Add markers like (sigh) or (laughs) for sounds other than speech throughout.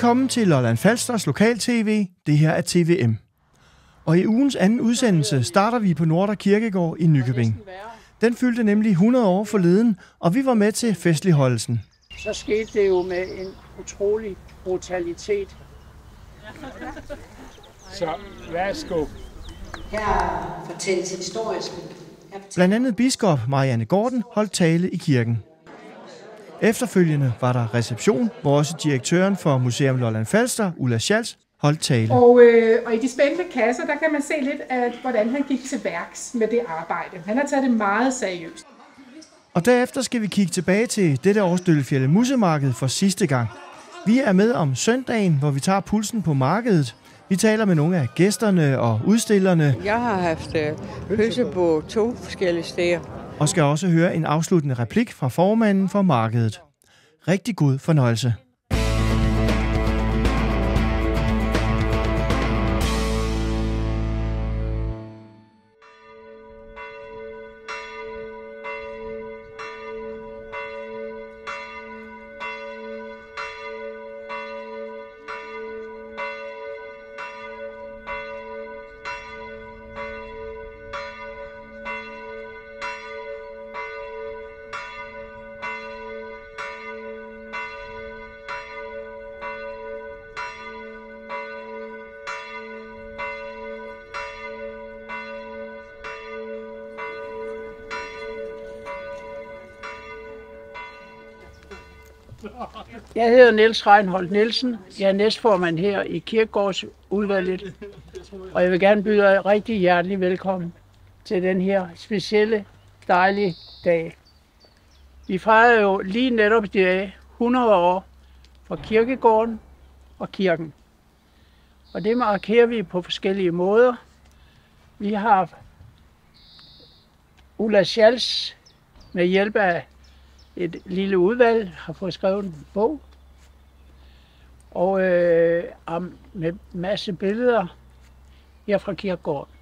Velkommen til Lolland Falsters Lokal TV. Det her er TVM. Og i ugens anden udsendelse starter vi på Nordre Kirkegård i Nykøbing. Den fyldte nemlig 100 år forleden, og vi var med til festligholdelsen. så skete det jo med en utrolig brutalitet. Så værsgo. Her fortælles fortælles Blandt andet biskop Marianne Gordon holdt tale i kirken. Efterfølgende var der reception, hvor også direktøren for Museum Lolland Falster, Ulla Schals, holdt tale. Og, øh, og i de spændende kasser, der kan man se lidt af, hvordan han gik til værks med det arbejde. Han har taget det meget seriøst. Og derefter skal vi kigge tilbage til dette års Døllefjælde Musemarked for sidste gang. Vi er med om søndagen, hvor vi tager pulsen på markedet. Vi taler med nogle af gæsterne og udstillerne, Jeg har haft øh, pølse på to forskellige steder og skal også høre en afsluttende replik fra formanden for markedet. Rigtig god fornøjelse. Jeg hedder Niels Reinholdt Nielsen. Jeg er næstformand her i Kirkegårdsudvalget. Og jeg vil gerne byde jer rigtig hjertelig velkommen til den her specielle, dejlige dag. Vi fejrer jo lige netop i dag 100 år for kirkegården og kirken. Og det markerer vi på forskellige måder. Vi har Ulla Schals med hjælp af et lille udvalg har fået skrevet en bog. Og øh, med masse billeder her fra kirkegården.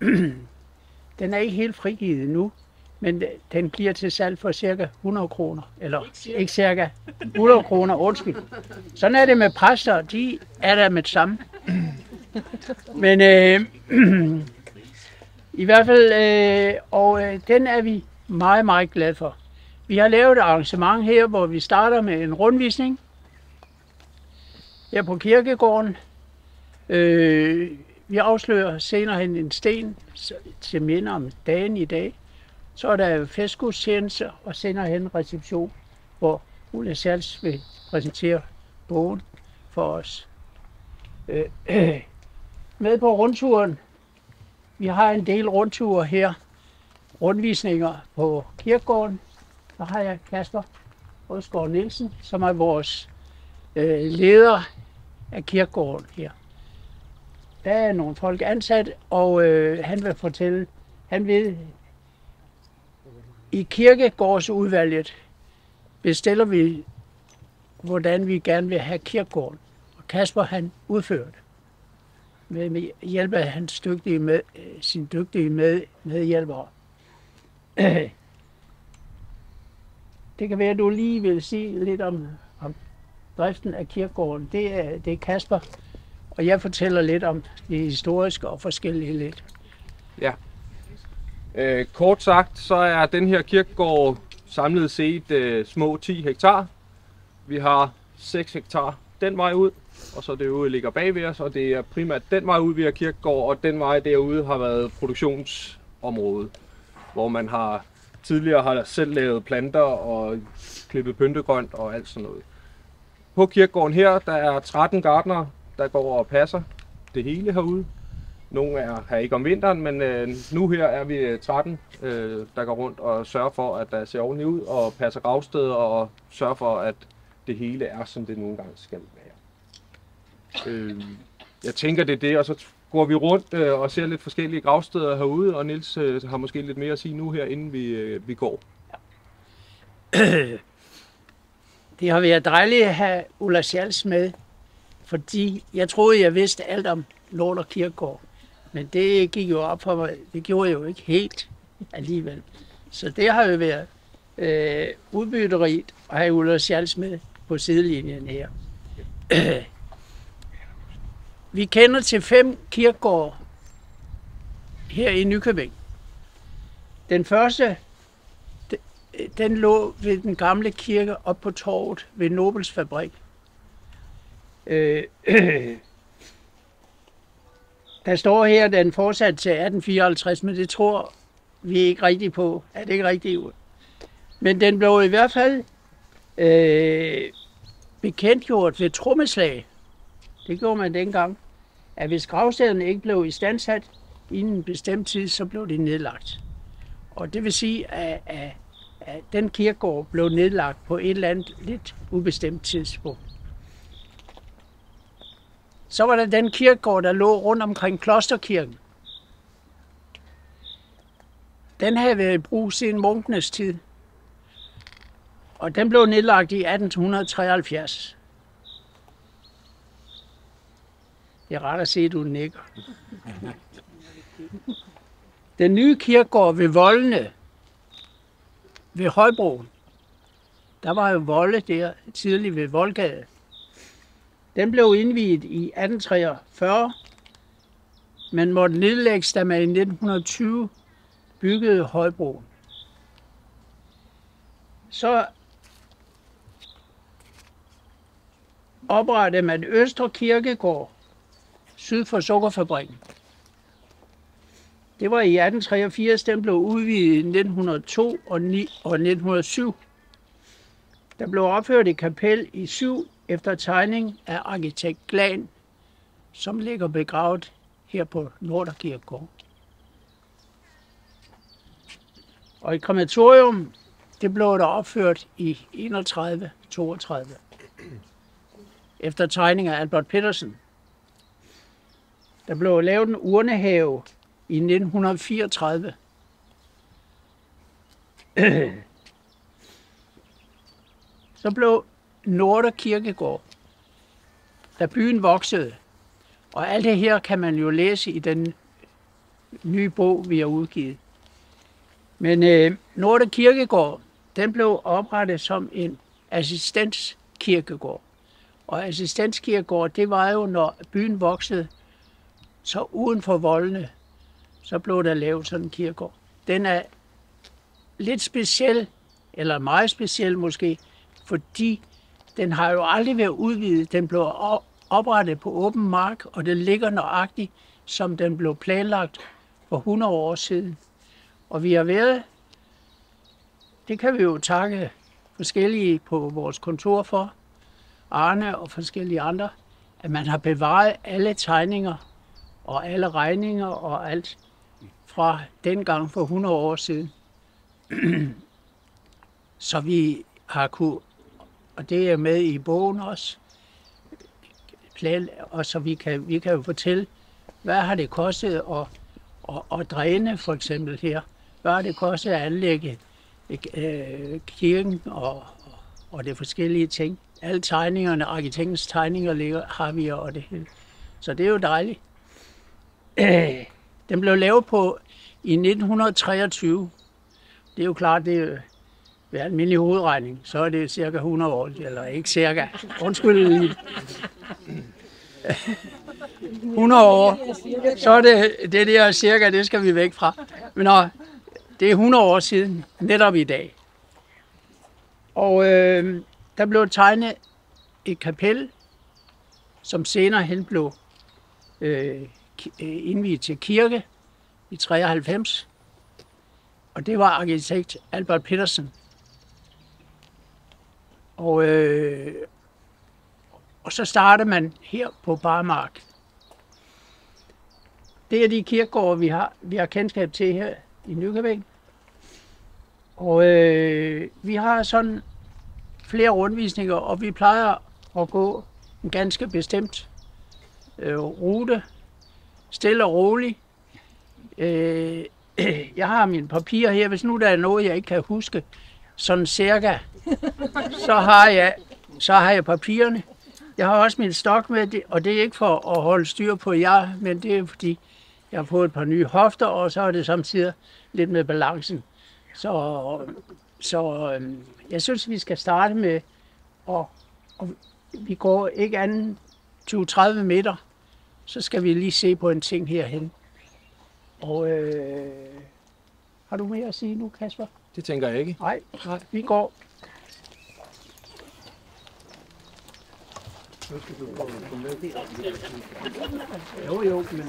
(clears throat) den er ikke helt frigivet endnu, men den bliver til salg for cirka 100 kroner. Eller ikke cirka, ikke cirka 100 kroner, undskyld. Sådan er det med præster, de er der med det samme. (clears throat) Men øh, (clears throat) i hvert fald, øh, og øh, den er vi meget, meget glade for. Vi har lavet et arrangement her, hvor vi starter med en rundvisning her på kirkegården. Øh, vi afslører senere hen en sten til minde om dagen i dag. Så er der festgudstjeneste og senere hen reception, hvor Ulla Sals vil præsentere bogen for os. Øh, øh, (clears throat) med på rundturen. Vi har en del rundture her. Rundvisninger på kirkegården, så har jeg Kasper Rødsgaard Nielsen, som er vores øh, leder af kirkegården her. Der er nogle folk ansat, og øh, han vil fortælle, han vil i kirkegårdsudvalget bestiller vi, hvordan vi gerne vil have kirkegården. Og Kasper han udfører det med, med hjælp af hans dygtige med, øh, sin dygtige med, medhjælpere. (clears throat) Det kan være, at du lige vil sige lidt om, om driften af kirkegården. Det er, det er Kasper, og jeg fortæller lidt om det historiske og forskellige lidt. Ja. Øh, kort sagt, så er den her kirkegård samlet set øh, små 10 hektar. Vi har 6 hektar den vej ud, og så det øvrige ligger bag ved os, og det er primært den vej ud, vi har kirkegård, og den vej derude har været produktionsområde, hvor man har tidligere har selv lavet planter og klippet pyntegrønt og alt sådan noget. På kirkegården her, der er 13 gardner, der går og passer det hele herude. Nogle er her ikke om vinteren, men øh, nu her er vi øh, 13, øh, der går rundt og sørger for, at der ser ordentligt ud, og passer gravsteder og sørger for, at det hele er, som det nogle gange skal være. Øh, jeg tænker, det er det, og så går vi rundt øh, og ser lidt forskellige gravsteder herude, og Nils øh, har måske lidt mere at sige nu her, inden vi, øh, vi går. (clears throat) Det har været dejligt at have Ulla Schals med, fordi jeg troede, jeg vidste alt om Lort og Kirkegård. Men det gik jo op for mig. Det gjorde jeg jo ikke helt alligevel. Så det har jo været øh, udbytterigt at have Ulla Schals med på sidelinjen her. (clears throat) vi kender til fem kirkegårde her i Nykøbing. Den første, den lå ved den gamle kirke op på torvet ved Nobels fabrik. Øh, (clears throat) der står her, at den fortsat til 1854, men det tror vi ikke rigtigt på. Er det ikke rigtigt? Men den blev i hvert fald øh, bekendtgjort ved trommeslag. Det gjorde man dengang. At hvis gravstederne ikke blev istandsat inden en bestemt tid, så blev de nedlagt. Og det vil sige, at, at, at den kirkegård blev nedlagt på et eller andet lidt ubestemt tidspunkt. Så var der den kirkegård, der lå rundt omkring Klosterkirken. Den havde været i brug siden munkenes tid. Og den blev nedlagt i 1873. Det er rart at se, at du nikker. Den nye kirkegård ved Voldene, ved Højbroen, der var jo volde der tidligt ved Voldgade. Den blev indviet i 1843, men måtte nedlægges, da man i 1920 byggede Højbroen. Så oprettede man Østre Kirkegård syd for Sukkerfabrikken. Det var i 1883, den blev udvidet i 1902 og, 1907. Der blev opført et kapel i syv efter tegning af arkitekt Glan, som ligger begravet her på Norderkirkegård. Og et krematorium, det blev der opført i 31-32 efter tegning af Albert Petersen. Der blev lavet en urnehave i 1934. (clears throat) Så blev Nordre Kirkegård, da byen voksede. Og alt det her kan man jo læse i den nye bog, vi har udgivet. Men øh, Nordre Kirkegård, den blev oprettet som en assistenskirkegård. Og assistenskirkegård, det var jo, når byen voksede, så uden for voldene, så blev der lavet sådan en kirkegård. Den er lidt speciel, eller meget speciel måske, fordi den har jo aldrig været udvidet. Den blev oprettet på åben mark, og den ligger nøjagtigt, som den blev planlagt for 100 år siden. Og vi har været, det kan vi jo takke forskellige på vores kontor for, Arne og forskellige andre, at man har bevaret alle tegninger og alle regninger og alt fra dengang for 100 år siden. (clears throat) Så vi har kunne, og det er med i bogen også, plan, og så vi kan, vi kan jo fortælle, hvad har det kostet at, at, at dræne for eksempel her? Hvad har det kostet at anlægge øh, kirken og, og, og det forskellige ting? Alle tegningerne, arkitektens tegninger ligger, har vi og det hele. Så det er jo dejligt. Øh, den blev lavet på i 1923. Det er jo klart, det er ved almindelig hovedregning, så er det cirka 100 år, eller ikke cirka, undskyld 100 år, så er det, det der cirka, det skal vi væk fra. Men nå, det er 100 år siden, netop i dag. Og øh, der blev tegnet et kapel, som senere hen blev øh, Øh, indviet til kirke i 93. Og det var arkitekt Albert Petersen. Og, øh, og så startede man her på Barmark. Det er de kirkegårde, vi har, vi har kendskab til her i Nykøbing. Og øh, vi har sådan flere rundvisninger, og vi plejer at gå en ganske bestemt øh, rute, stille og roligt. Øh, (clears throat) jeg har mine papirer her, hvis nu der er noget, jeg ikke kan huske, sådan cirka, så har jeg, så har jeg papirerne. Jeg har også min stok med, det- og det er ikke for at holde styr på jer, men det er fordi, jeg har fået et par nye hofter, og så er det samtidig lidt med balancen. Så, så øhm, jeg synes, vi skal starte med og, og vi går ikke anden 20-30 meter, så skal vi lige se på en ting herhen. Og øh, har du mere at sige nu, Kasper? Det tænker jeg ikke. Nej, nej, vi går. Jo, jo, men...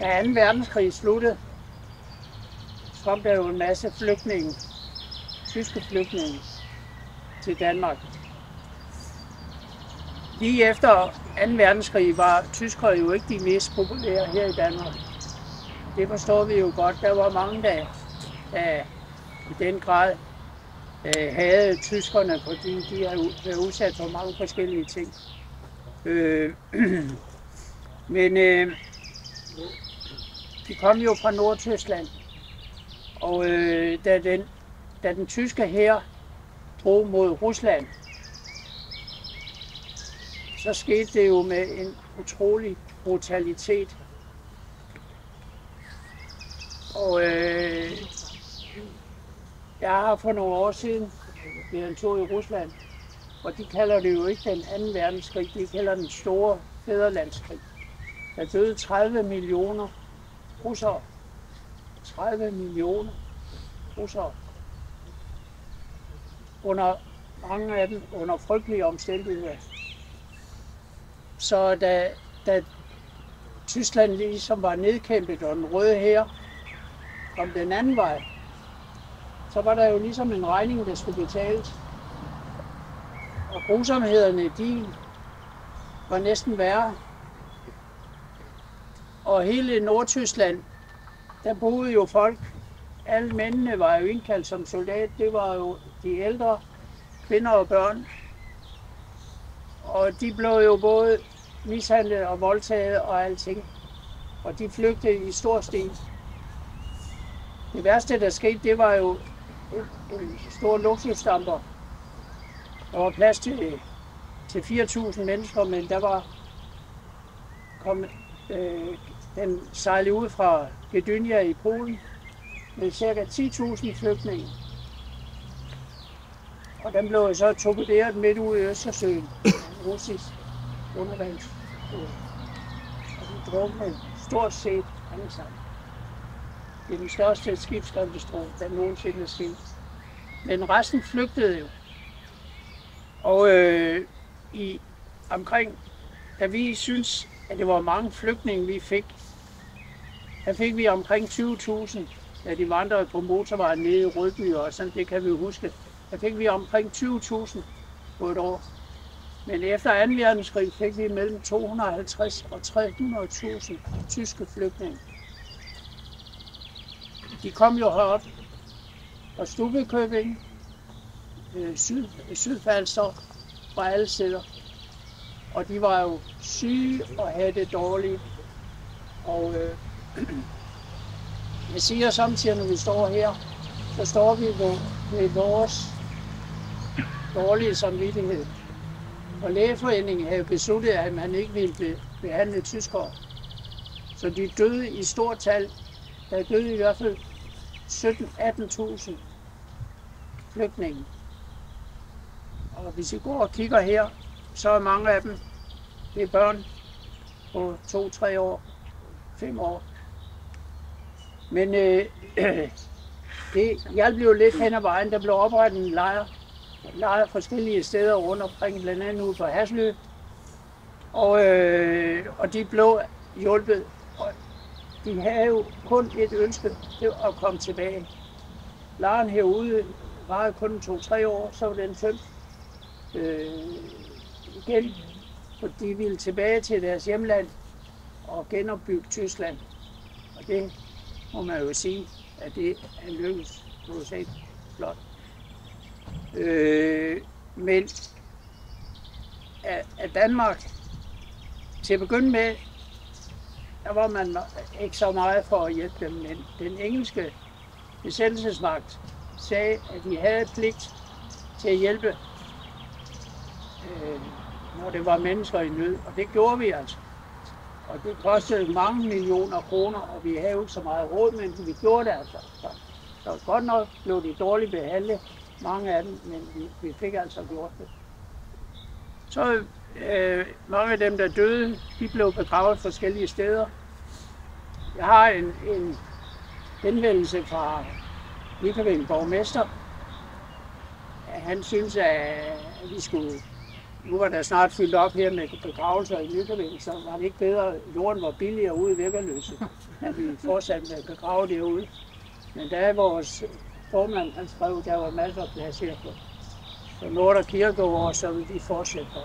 Da 2. verdenskrig sluttede, kom der jo en masse flygtninge, tyske flygtninge, til Danmark. Lige efter 2. verdenskrig var tyskere jo ikke de mest populære her i Danmark. Det forstår vi jo godt. Der var mange, der, der i den grad øh, havde tyskerne, fordi de har været udsat for mange forskellige ting. Øh, (clears throat) men øh, de kom jo fra Nordtyskland, og øh, da, den, da den tyske hær drog mod Rusland, så skete det jo med en utrolig brutalitet. Og øh, jeg har for nogle år siden været en tur i Rusland, og de kalder det jo ikke den anden verdenskrig, de kalder den store fæderlandskrig. Der døde 30 millioner russere. 30 millioner russere. Under mange af dem under frygtelige omstændigheder. Så da, da Tyskland ligesom var nedkæmpet, og den røde her kom den anden vej, så var der jo ligesom en regning, der skulle betales. Og grusomhederne, de var næsten værre. Og hele Nordtyskland, der boede jo folk. Alle mændene var jo indkaldt som soldat. Det var jo de ældre, kvinder og børn. Og de blev jo både mishandlet og voldtaget og alting. Og de flygtede i stor stil. Det værste, der skete, det var jo en, en stor luksusdamper. Der var plads til, til 4.000 mennesker, men der var kom, øh, den sejlede ud fra Gdynia i Polen med ca. 10.000 flygtninge. Og den blev så torpederet midt ude i Østersøen, russisk undervands. Og de druknede stort set alle sammen. Det er den største skibskatastrofe, der nogensinde er sket. Men resten flygtede jo. Og øh, i omkring, da vi synes, at det var mange flygtninge, vi fik, der fik vi omkring 20.000, da de vandrede på motorvejen nede i Rødby, og sådan, det kan vi huske. Der fik vi omkring 20.000 på et år. Men efter 2. verdenskrig fik vi mellem 250 og 300.000 tyske flygtninge. De kom jo herop fra Stubekøbing, øh, syd, Sydfalster, fra alle sider. Og de var jo syge og havde det dårligt. Og øh, (clears throat) jeg siger samtidig, når vi står her, så står vi ved, ved vores dårlige samvittighed. Og lægeforeningen havde besluttet, at man ikke ville behandle tyskere. Så de døde i stort tal. Der døde i hvert fald 17-18.000 flygtninge. Og hvis I går og kigger her, så er mange af dem, det er børn på 2-3 år, 5 år. Men øh, (clears throat) det jeg blev lidt hen ad vejen. Der blev oprettet en lejr, lejet forskellige steder rundt omkring, blandt andet ude på Hasly. Og, øh, og de blev hjulpet. Og de havde jo kun et ønske, det var at komme tilbage. Laren herude varede kun to-tre år, så var den tømt øh, igen, for de ville tilbage til deres hjemland og genopbygge Tyskland. Og det må man jo sige, at det er lykkedes kolossalt flot. Øh, men at, at Danmark til at begynde med, der var man ikke så meget for at hjælpe dem, men den engelske besættelsesmagt sagde, at de havde pligt til at hjælpe, øh, når det var mennesker i nød, og det gjorde vi altså. Og det kostede mange millioner kroner, og vi havde jo ikke så meget råd, men vi gjorde det altså. Så, så godt nok blev de dårligt behandlet, mange af dem, men vi, vi fik altså gjort det. Så øh, mange af dem, der døde, de blev begravet forskellige steder. Jeg har en, en henvendelse fra Nykøbing borgmester. Han synes, at vi skulle nu var der snart fyldt op her med begravelser i Nykøbing, så var det ikke bedre, jorden var billigere ude i Vækkerløse, at vi fortsatte med at begrave derude. Men der er vores formand, han skrev, der var masser af plads her på, på Nord- og Kirkegård, så vil vi fortsætte på.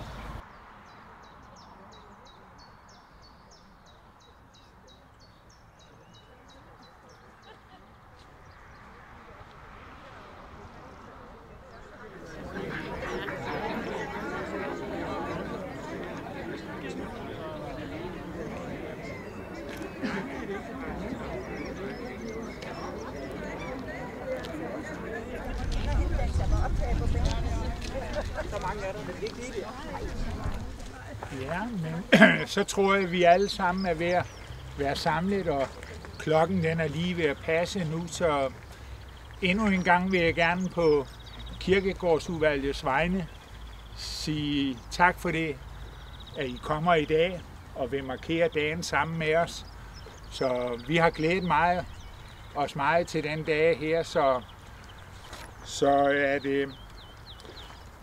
Ja, men så tror jeg, at vi alle sammen er ved at være samlet, og klokken den er lige ved at passe nu, så endnu en gang vil jeg gerne på kirkegårdsudvalgets vegne sige tak for det, at I kommer i dag og vil markere dagen sammen med os. Så vi har glædet meget, os meget til den dag her, så, så er det,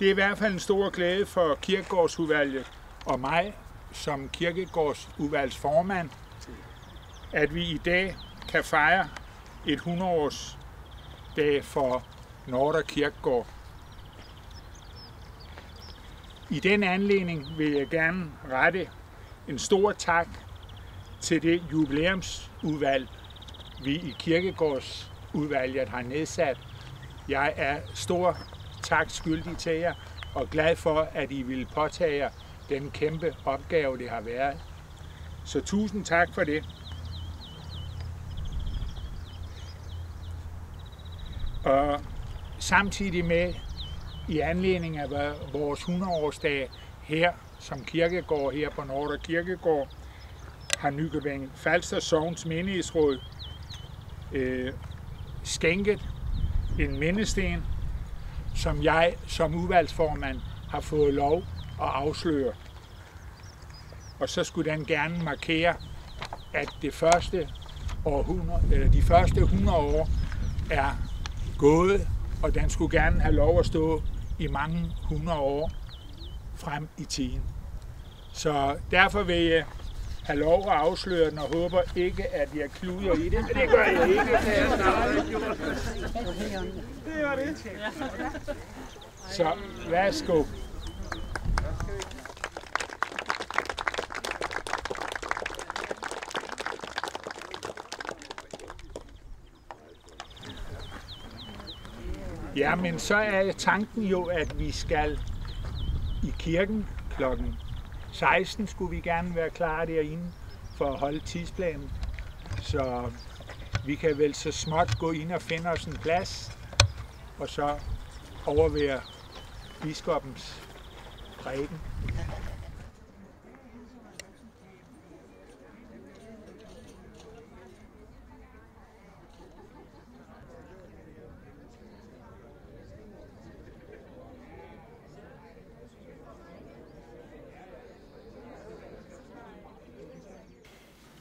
det er i hvert fald en stor glæde for kirkegårdsudvalget og mig som kirkegårdsudvalgsformand, at vi i dag kan fejre et 100-års dag for Nordre Kirkegård. I den anledning vil jeg gerne rette en stor tak til det jubilæumsudvalg, vi i Kirkegårdsudvalget har nedsat. Jeg er stor tak skyldig til jer og glad for, at I vil påtage jer den kæmpe opgave, det har været. Så tusind tak for det. Og samtidig med, i anledning af vores 100-årsdag her som kirkegård her på Nordre Kirkegård, har Nykøbing Falster Sogns menighedsråd øh, skænket en mindesten, som jeg som udvalgsformand har fået lov at afsløre. Og så skulle den gerne markere, at det første århundrede, eller de første 100 år er gået, og den skulle gerne have lov at stå i mange hundrede år frem i tiden. Så derfor vil jeg have lov at afsløre den, og håber ikke, at jeg kluder i det. Men det gør jeg ikke. Det var det. Så værsgo. Ja, men så er tanken jo, at vi skal i kirken klokken 16 skulle vi gerne være klar derinde for at holde tidsplanen. Så vi kan vel så småt gå ind og finde os en plads, og så overvære biskoppens prædiken.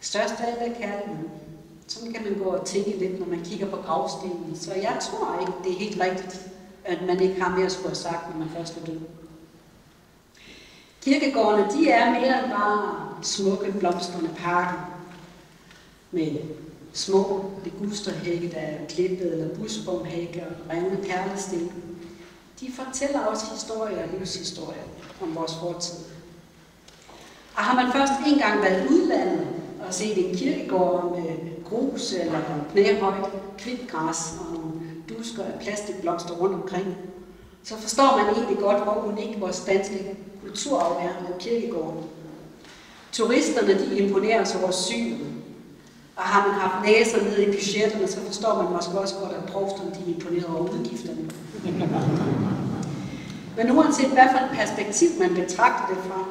Størst af alt er kærligheden. Sådan kan man gå og tænke lidt, når man kigger på gravstenen. Så jeg tror ikke, det er helt rigtigt, at man ikke har mere at skulle have sagt, når man først er død. Kirkegårdene, de er mere end bare smukke blomstrende parker med små ligusterhække, der er klippet, eller busbomhække og revne perlesten. De fortæller også historier og livshistorier om vores fortid. Og har man først engang været udlandet og set en kirkegård med grus eller knæhøjt kvindgræs og nogle dusker af plastikblomster rundt omkring, så forstår man egentlig godt, hvor unik vores danske kulturarv er med kirkegården. Turisterne de imponeres over synet, og har man haft næser nede i budgetterne, så forstår man måske også godt, at provsterne de er imponeret over udgifterne. Men uanset hvad for et perspektiv man betragter det fra,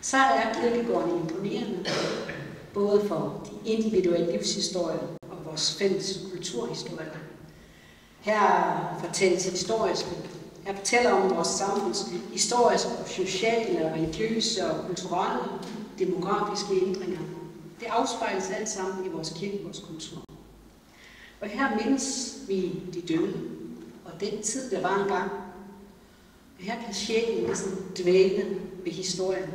så er kirkegården imponerende, både for de individuelle livshistorier og vores fælles kulturhistorie. Her fortælles historiske, her fortæller om vores samfunds historiske, sociale, religiøse og kulturelle, demografiske ændringer. Det afspejles alt sammen i vores kultur. Og her mindes vi de døde, og den tid, der var engang. Og her kan sjælen ligesom dvæle ved historien.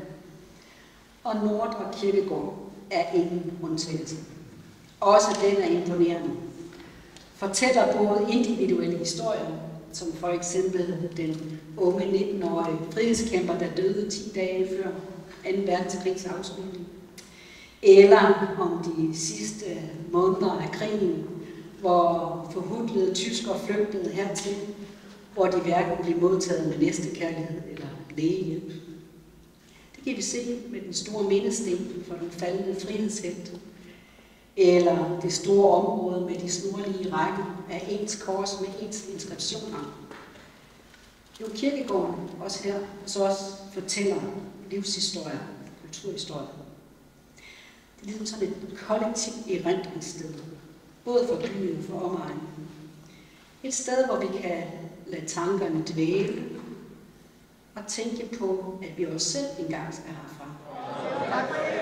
Og Nordre Kirkegård er ingen undtagelse. Også den er imponerende. Fortæller både individuelle historier, som for eksempel den unge 19-årige frihedskæmper, der døde 10 dage før 2. verdenskrigs afslutning. Eller om de sidste måneder af krigen, hvor forhudlede tyskere flygtede hertil, hvor de hverken blev modtaget med næstekærlighed eller lægehjælp. Det kan vi se med den store mindesten for den faldende frihedshelt, eller det store område med de snorlige rækker af ens kors med ens inskriptioner. Jo, kirkegården også her så også fortæller livshistorie, kulturhistorie. Det er ligesom sådan et kollektivt erindringssted, både for byen og for omegnen. Et sted, hvor vi kan lade tankerne dvæle og tænke på, at vi også selv engang skal herfra.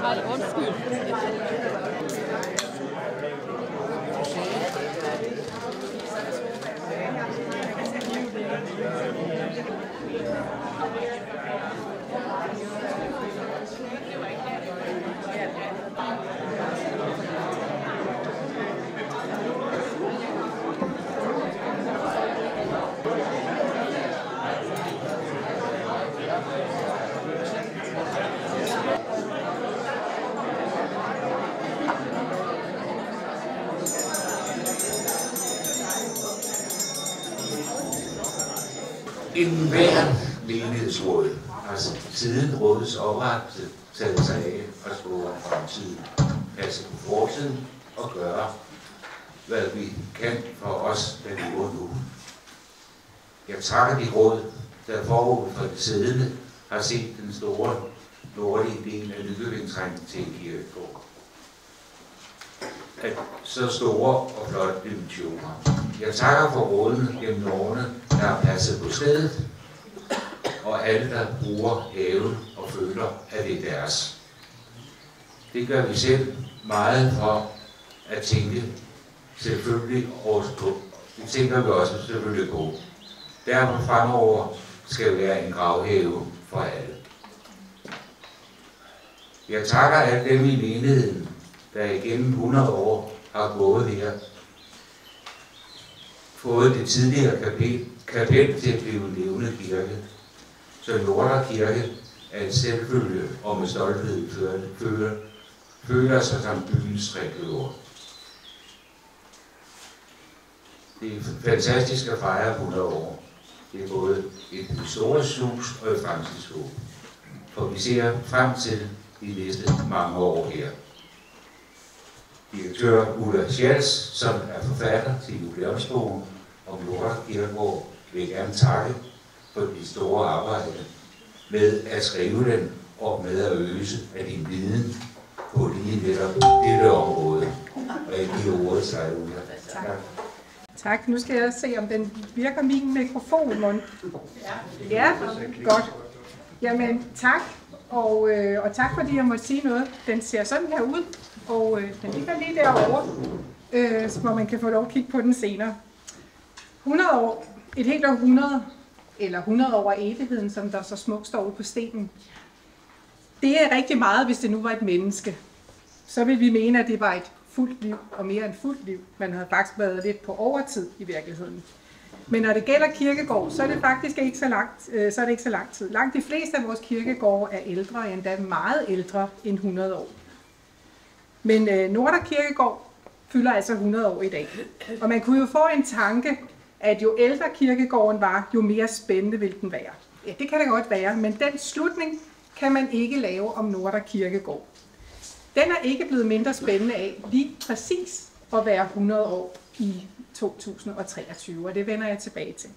Hallo, und früh. En hver menighedsråd altså siden rådets oprettelse taget sig af og spore om fremtiden, passe på fortiden og gøre, hvad vi kan for os, der lever nu. Jeg takker de råd, der forud for det siddende har set den store nordlige del af Nykøbingstrængen til en kirkegård. At så store og flotte dimensioner. Jeg takker for rådene gennem årene, der har passet på stedet, og alle, der bruger haven og føler, at det er deres. Det gør vi selv meget for at tænke selvfølgelig også på. Det tænker vi også selvfølgelig på. Derfor fremover skal være en gravhave for alle. Jeg takker alle dem i menigheden, der igennem 100 år har gået her, fået det tidligere kapel, kapel til at blive en levende kirke. Så Nordre Kirke er en selvfølge og med stolthed føler, føler sig som byens region. Det er fantastisk at fejre 100 år. Det er både et historisk hus og et fremtidshåb. For vi ser frem til de næste mange år her. Direktør Ulla Schals, som er forfatter til jubilæumsbogen om Nordre Kirkegård, vil jeg gerne takke for dit store arbejde med at skrive den og med at øse af din viden på lige netop dette område. Og jeg giver ordet til dig, Ulla. Tak. Tak. Nu skal jeg se, om den virker min mikrofon, Mon. Ja, godt. Jamen, tak. Og, øh, og tak, fordi jeg må sige noget. Den ser sådan her ud, og øh, den ligger lige derovre, øh, hvor man kan få lov at kigge på den senere. 100 år, et helt århundrede, eller 100 år af evigheden, som der så smukt står på stenen. Det er rigtig meget, hvis det nu var et menneske. Så vil vi mene, at det var et fuldt liv, og mere end fuldt liv. Man havde faktisk været lidt på overtid i virkeligheden. Men når det gælder kirkegård, så er det faktisk ikke så, langt, øh, så er det ikke så lang tid. Langt de fleste af vores kirkegårde er ældre, endda meget ældre end 100 år. Men øh, Nordre Kirkegård fylder altså 100 år i dag. Og man kunne jo få en tanke, at jo ældre kirkegården var, jo mere spændende ville den være. Ja, det kan det godt være, men den slutning kan man ikke lave om Nordre Kirkegård. Den er ikke blevet mindre spændende af lige præcis at være 100 år i 2023, og det vender jeg tilbage til.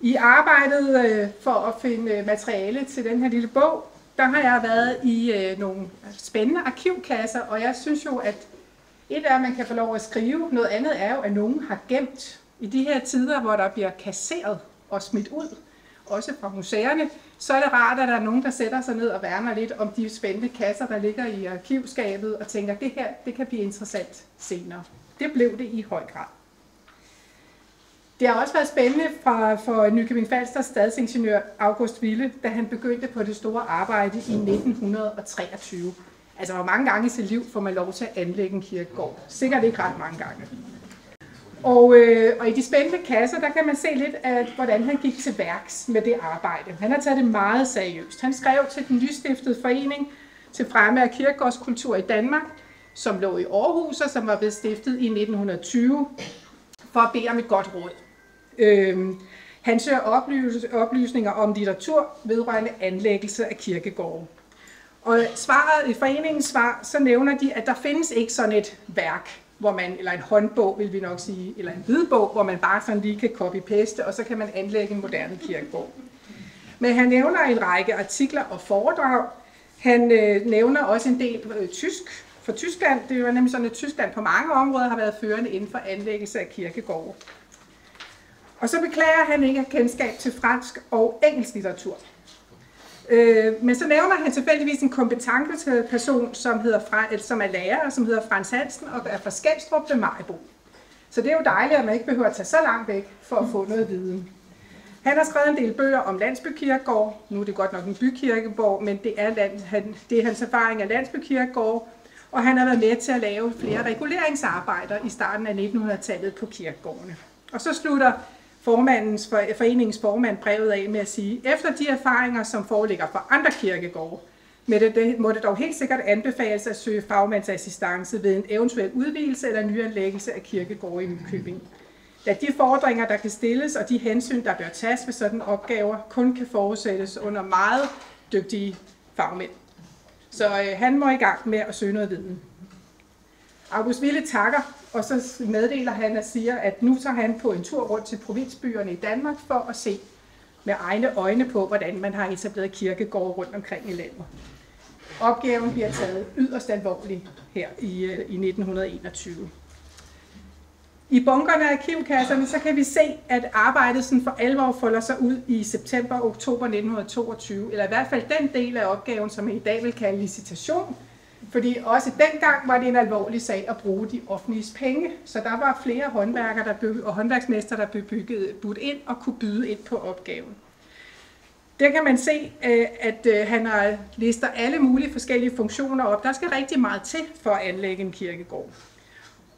I arbejdet øh, for at finde materiale til den her lille bog, der har jeg været i øh, nogle spændende arkivkasser, og jeg synes jo, at et er, at man kan få lov at skrive, noget andet er jo, at nogen har gemt i de her tider, hvor der bliver kasseret og smidt ud, også fra museerne, så er det rart, at der er nogen, der sætter sig ned og værner lidt om de spændende kasser, der ligger i arkivskabet, og tænker, at det her det kan blive interessant senere. Det blev det i høj grad. Det har også været spændende for, for Nykøbing Falsters stadsingeniør August Ville, da han begyndte på det store arbejde i 1923. Altså, hvor mange gange i sit liv får man lov til at anlægge en kirkegård? Sikkert ikke ret mange gange. Og, øh, og i de spændende kasser, der kan man se lidt af, hvordan han gik til værks med det arbejde. Han har taget det meget seriøst. Han skrev til den nystiftede forening til fremme af kirkegårdskultur i Danmark, som lå i Aarhus og som var blevet stiftet i 1920, for at bede om et godt råd. Øh, han søger oplys oplysninger om litteratur vedrørende anlæggelse af kirkegårde. Og svaret i foreningens svar, så nævner de, at der findes ikke sådan et værk, hvor man, eller en håndbog, vil vi nok sige, eller en hvidbog, hvor man bare sådan lige kan copy-paste, og så kan man anlægge en moderne kirkegård. Men han nævner en række artikler og foredrag. Han øh, nævner også en del øh, tysk for Tyskland. Det var nemlig sådan, at Tyskland på mange områder har været førende inden for anlæggelse af kirkegårde. Og så beklager han ikke at kendskab til fransk og engelsk litteratur. Øh, men så nævner han tilfældigvis en kompetent person, som, hedder, Fra, som er lærer, som hedder Frans Hansen, og er fra Skabstrup ved Majbo. Så det er jo dejligt, at man ikke behøver at tage så langt væk for at få noget viden. Han har skrevet en del bøger om landsbykirkegård. Nu er det godt nok en bykirkegård, men det er, land, han, det er hans erfaring af landsbykirkegård. Og han har været med til at lave flere reguleringsarbejder i starten af 1900-tallet på kirkegårdene. Og så slutter formandens, for, foreningens formand brevet af med at sige, efter de erfaringer, som foreligger for andre kirkegårde, med det, det, må det dog helt sikkert anbefales at søge fagmandsassistance ved en eventuel udvidelse eller nyanlæggelse af kirkegårde i Nykøbing. Da de fordringer, der kan stilles, og de hensyn, der bør tages ved sådan opgaver, kun kan forudsættes under meget dygtige fagmænd. Så øh, han må i gang med at søge noget viden. August Ville takker og så meddeler han og siger, at nu tager han på en tur rundt til provinsbyerne i Danmark for at se med egne øjne på, hvordan man har etableret kirkegårde rundt omkring i landet. Opgaven bliver taget yderst alvorligt her i, øh, i 1921. I bunkerne af arkivkasserne, så kan vi se, at arbejdet sådan for alvor folder sig ud i september og oktober 1922, eller i hvert fald den del af opgaven, som man i dag vil kalde licitation, fordi også dengang var det en alvorlig sag at bruge de offentlige penge, så der var flere håndværkere der blev, og håndværksmester, der blev bygget, budt ind og kunne byde ind på opgaven. Der kan man se, øh, at øh, han har lister alle mulige forskellige funktioner op. Der skal rigtig meget til for at anlægge en kirkegård.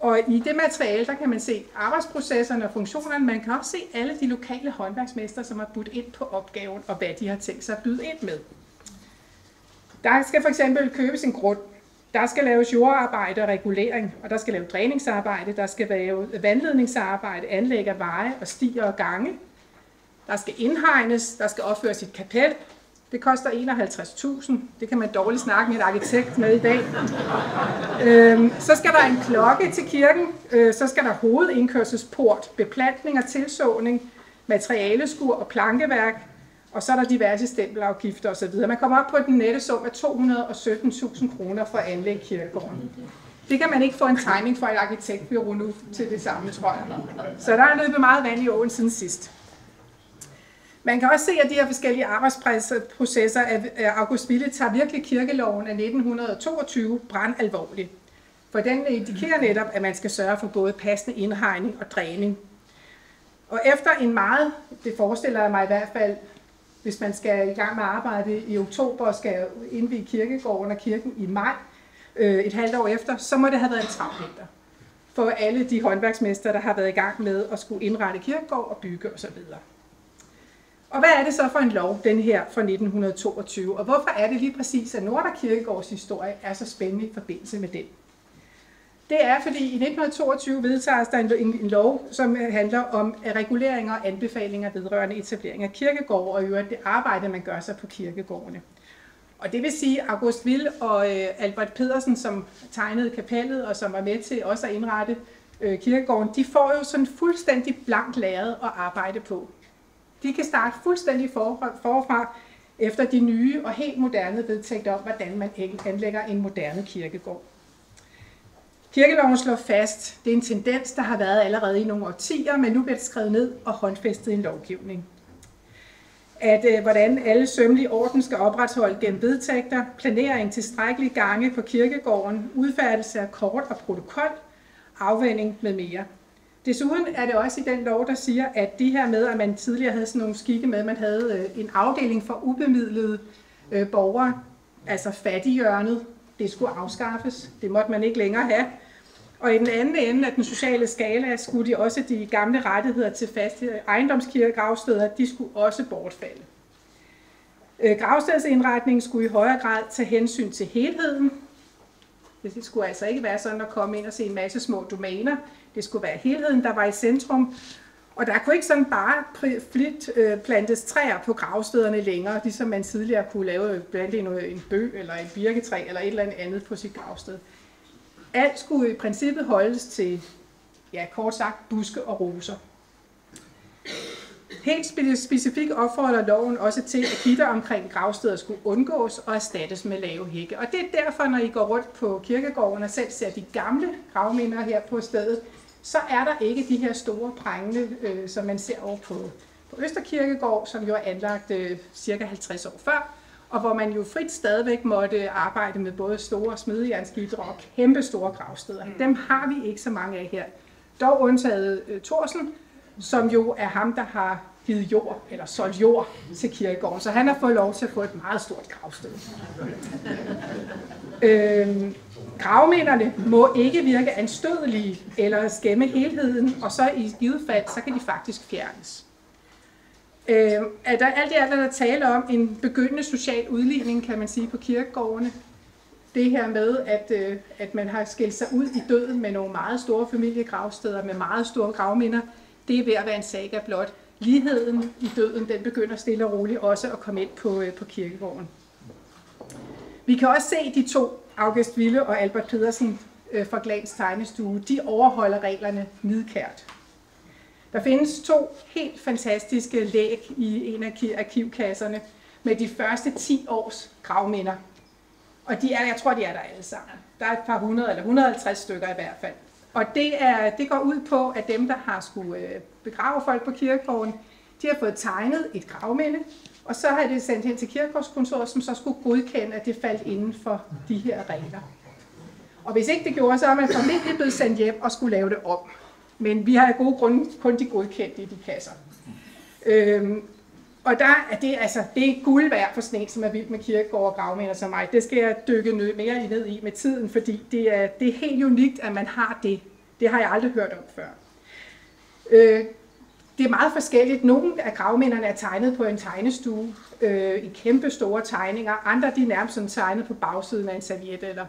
Og i det materiale, der kan man se arbejdsprocesserne og funktionerne. Man kan også se alle de lokale håndværksmester, som har budt ind på opgaven, og hvad de har tænkt sig at byde ind med. Der skal for eksempel købes en grund. Der skal laves jordarbejde og regulering, og der skal laves dræningsarbejde, der skal laves vandledningsarbejde, anlæg af veje og stier og gange. Der skal indhegnes, der skal opføres et kapel. Det koster 51.000. Det kan man dårligt snakke med en arkitekt med i dag. Øhm, så skal der en klokke til kirken. Øh, så skal der hovedindkørselsport, beplantning og tilsåning, materialeskur og plankeværk, og så er der diverse stempelafgifter osv. Man kommer op på den nette sum af 217.000 kroner for at anlægge kirkegården. Det kan man ikke få en tegning fra et arkitektbyrå nu til det samme, tror jeg. Så der er løbet meget vand i åen siden sidst. Man kan også se, at de her forskellige arbejdsprocesser af August Ville tager virkelig kirkeloven af 1922 brand alvorligt. For den indikerer netop, at man skal sørge for både passende indhegning og dræning. Og efter en meget, det forestiller jeg mig i hvert fald, hvis man skal i gang med arbejde i oktober og skal indvige kirkegården og kirken i maj, øh, et halvt år efter, så må det have været en travl vinter for alle de håndværksmester, der har været i gang med at skulle indrette kirkegård og bygge osv. Og hvad er det så for en lov, den her fra 1922? Og hvorfor er det lige præcis, at Nordre Kirkegårds historie er så spændende i forbindelse med den? Det er, fordi i 1922 vedtages der en, en, en lov, som øh, handler om øh, reguleringer og anbefalinger vedrørende etablering af kirkegård og i øvrigt det arbejde, man gør sig på kirkegårdene. Og det vil sige, at August Will og øh, Albert Pedersen, som tegnede kapellet og som var med til også at indrette øh, kirkegården, de får jo sådan fuldstændig blankt læret at arbejde på. De kan starte fuldstændig forfra efter de nye og helt moderne vedtægter om, hvordan man anlægger en moderne kirkegård. Kirkeloven slår fast, det er en tendens, der har været allerede i nogle årtier, men nu bliver det skrevet ned og håndfæstet i en lovgivning. At øh, hvordan alle sømmelige orden skal opretholde gennem vedtægter, planering tilstrækkelige gange på kirkegården, udfærdelse af kort og protokol, afvending med mere. Desuden er det også i den lov, der siger, at det her med, at man tidligere havde sådan nogle skikke med, at man havde øh, en afdeling for ubemidlede øh, borgere, altså fattighjørnet, det skulle afskaffes. Det måtte man ikke længere have. Og i den anden ende af den sociale skala skulle de også de gamle rettigheder til faste ejendomskirkegravsteder, de skulle også bortfalde. Øh, gravstedsindretningen skulle i højere grad tage hensyn til helheden. Det skulle altså ikke være sådan at komme ind og se en masse små domæner. Det skulle være helheden, der var i centrum. Og der kunne ikke sådan bare flit øh, plantes træer på gravstederne længere, ligesom man tidligere kunne lave øh, blandt andet en øh, bøg eller et birketræ eller et eller andet på sit gravsted. Alt skulle i princippet holdes til, ja, kort sagt, buske og roser. Helt specifikt opfordrer loven også til, at gitter omkring gravsteder skulle undgås og erstattes med lave hække. Og det er derfor, når I går rundt på kirkegården og selv ser de gamle gravminder her på stedet, så er der ikke de her store prængende, øh, som man ser over på, på Østerkirkegård, som jo er anlagt øh, cirka 50 år før, og hvor man jo frit stadigvæk måtte arbejde med både store smedejernsgitre og kæmpe store gravsteder. Mm. Dem har vi ikke så mange af her. Dog undtaget øh, Thorsen, som jo er ham, der har givet jord, eller solgt jord til kirkegården. Så han har fået lov til at få et meget stort gravsted. (laughs) øhm, Gravmænderne må ikke virke anstødelige eller skæmme helheden, og så i givet fald, så kan de faktisk fjernes. Øh, er der alt i alt er der tale om en begyndende social udligning, kan man sige, på kirkegårdene. Det her med, at, øh, at man har skilt sig ud i døden med nogle meget store familiegravsteder, med meget store gravminder, det er ved at være en saga blot. Ligheden i døden, den begynder stille og roligt også at komme ind på, øh, på kirkegården. Vi kan også se de to August Ville og Albert Pedersen øh, fra Glans Tegnestue, de overholder reglerne nidkært. Der findes to helt fantastiske læg i en af arkivkasserne med de første 10 års gravminder. Og de er, jeg tror, de er der alle sammen. Der er et par hundrede eller 150 stykker i hvert fald. Og det, er, det går ud på, at dem, der har skulle øh, begrave folk på kirkegården, de har fået tegnet et gravminde, og så har det sendt hen til kirkegårdskontoret, som så skulle godkende, at det faldt inden for de her regler. Og hvis ikke det gjorde, så er man formentlig blevet sendt hjem og skulle lave det om. Men vi har af gode grunde kun de godkendte i de kasser. Øhm, og der er det, altså, det er guld værd for sådan en, som er vild med kirkegård og gravmænd som mig. Det skal jeg dykke mere ned i med tiden, fordi det er, det er helt unikt, at man har det. Det har jeg aldrig hørt om før. Øh, det er meget forskelligt. Nogle af gravmændene er tegnet på en tegnestue øh, i kæmpe store tegninger. Andre de er nærmest sådan tegnet på bagsiden af en serviet eller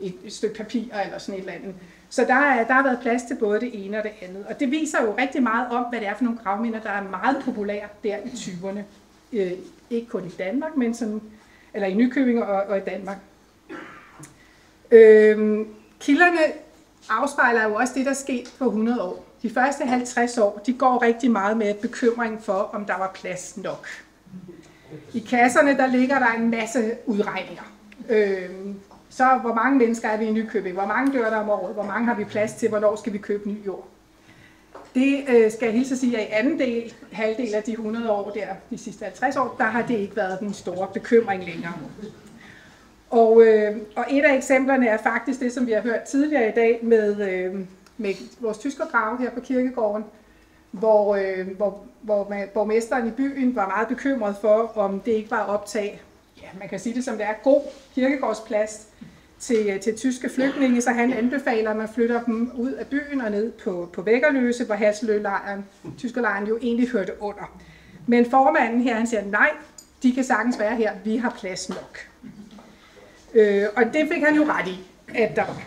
et, et stykke papir eller sådan et eller andet. Så der, er, der har været plads til både det ene og det andet. Og det viser jo rigtig meget om, hvad det er for nogle gravminder, der er meget populære der i 20'erne. Øh, ikke kun i Danmark, men sådan, eller i Nykøbing og, og i Danmark. Øh, kilderne afspejler jo også det, der skete på 100 år. De første 50 år, de går rigtig meget med bekymring for, om der var plads nok. I kasserne, der ligger der en masse udregninger. Øh, så hvor mange mennesker er vi i Nykøbing? Hvor mange dør der om året? Hvor mange har vi plads til? Hvornår skal vi købe ny jord? Det øh, skal jeg hilse at sige, at i anden del, halvdel af de 100 år der, de sidste 50 år, der har det ikke været den store bekymring længere. Og, øh, og et af eksemplerne er faktisk det, som vi har hørt tidligere i dag med, øh, med vores tyskergrave her på kirkegården, hvor, øh, hvor, hvor man, borgmesteren i byen var meget bekymret for, om det ikke var optag, ja, man kan sige det som det er, god kirkegårdsplads til, øh, til tyske flygtninge, så han anbefaler, at man flytter dem ud af byen og ned på, på Vækkerløse, hvor Hasselø-lejren, tyskerlejren jo egentlig hørte under. Men formanden her, han siger, nej, de kan sagtens være her, vi har plads nok. Øh, og det fik han jo ret i, at der var.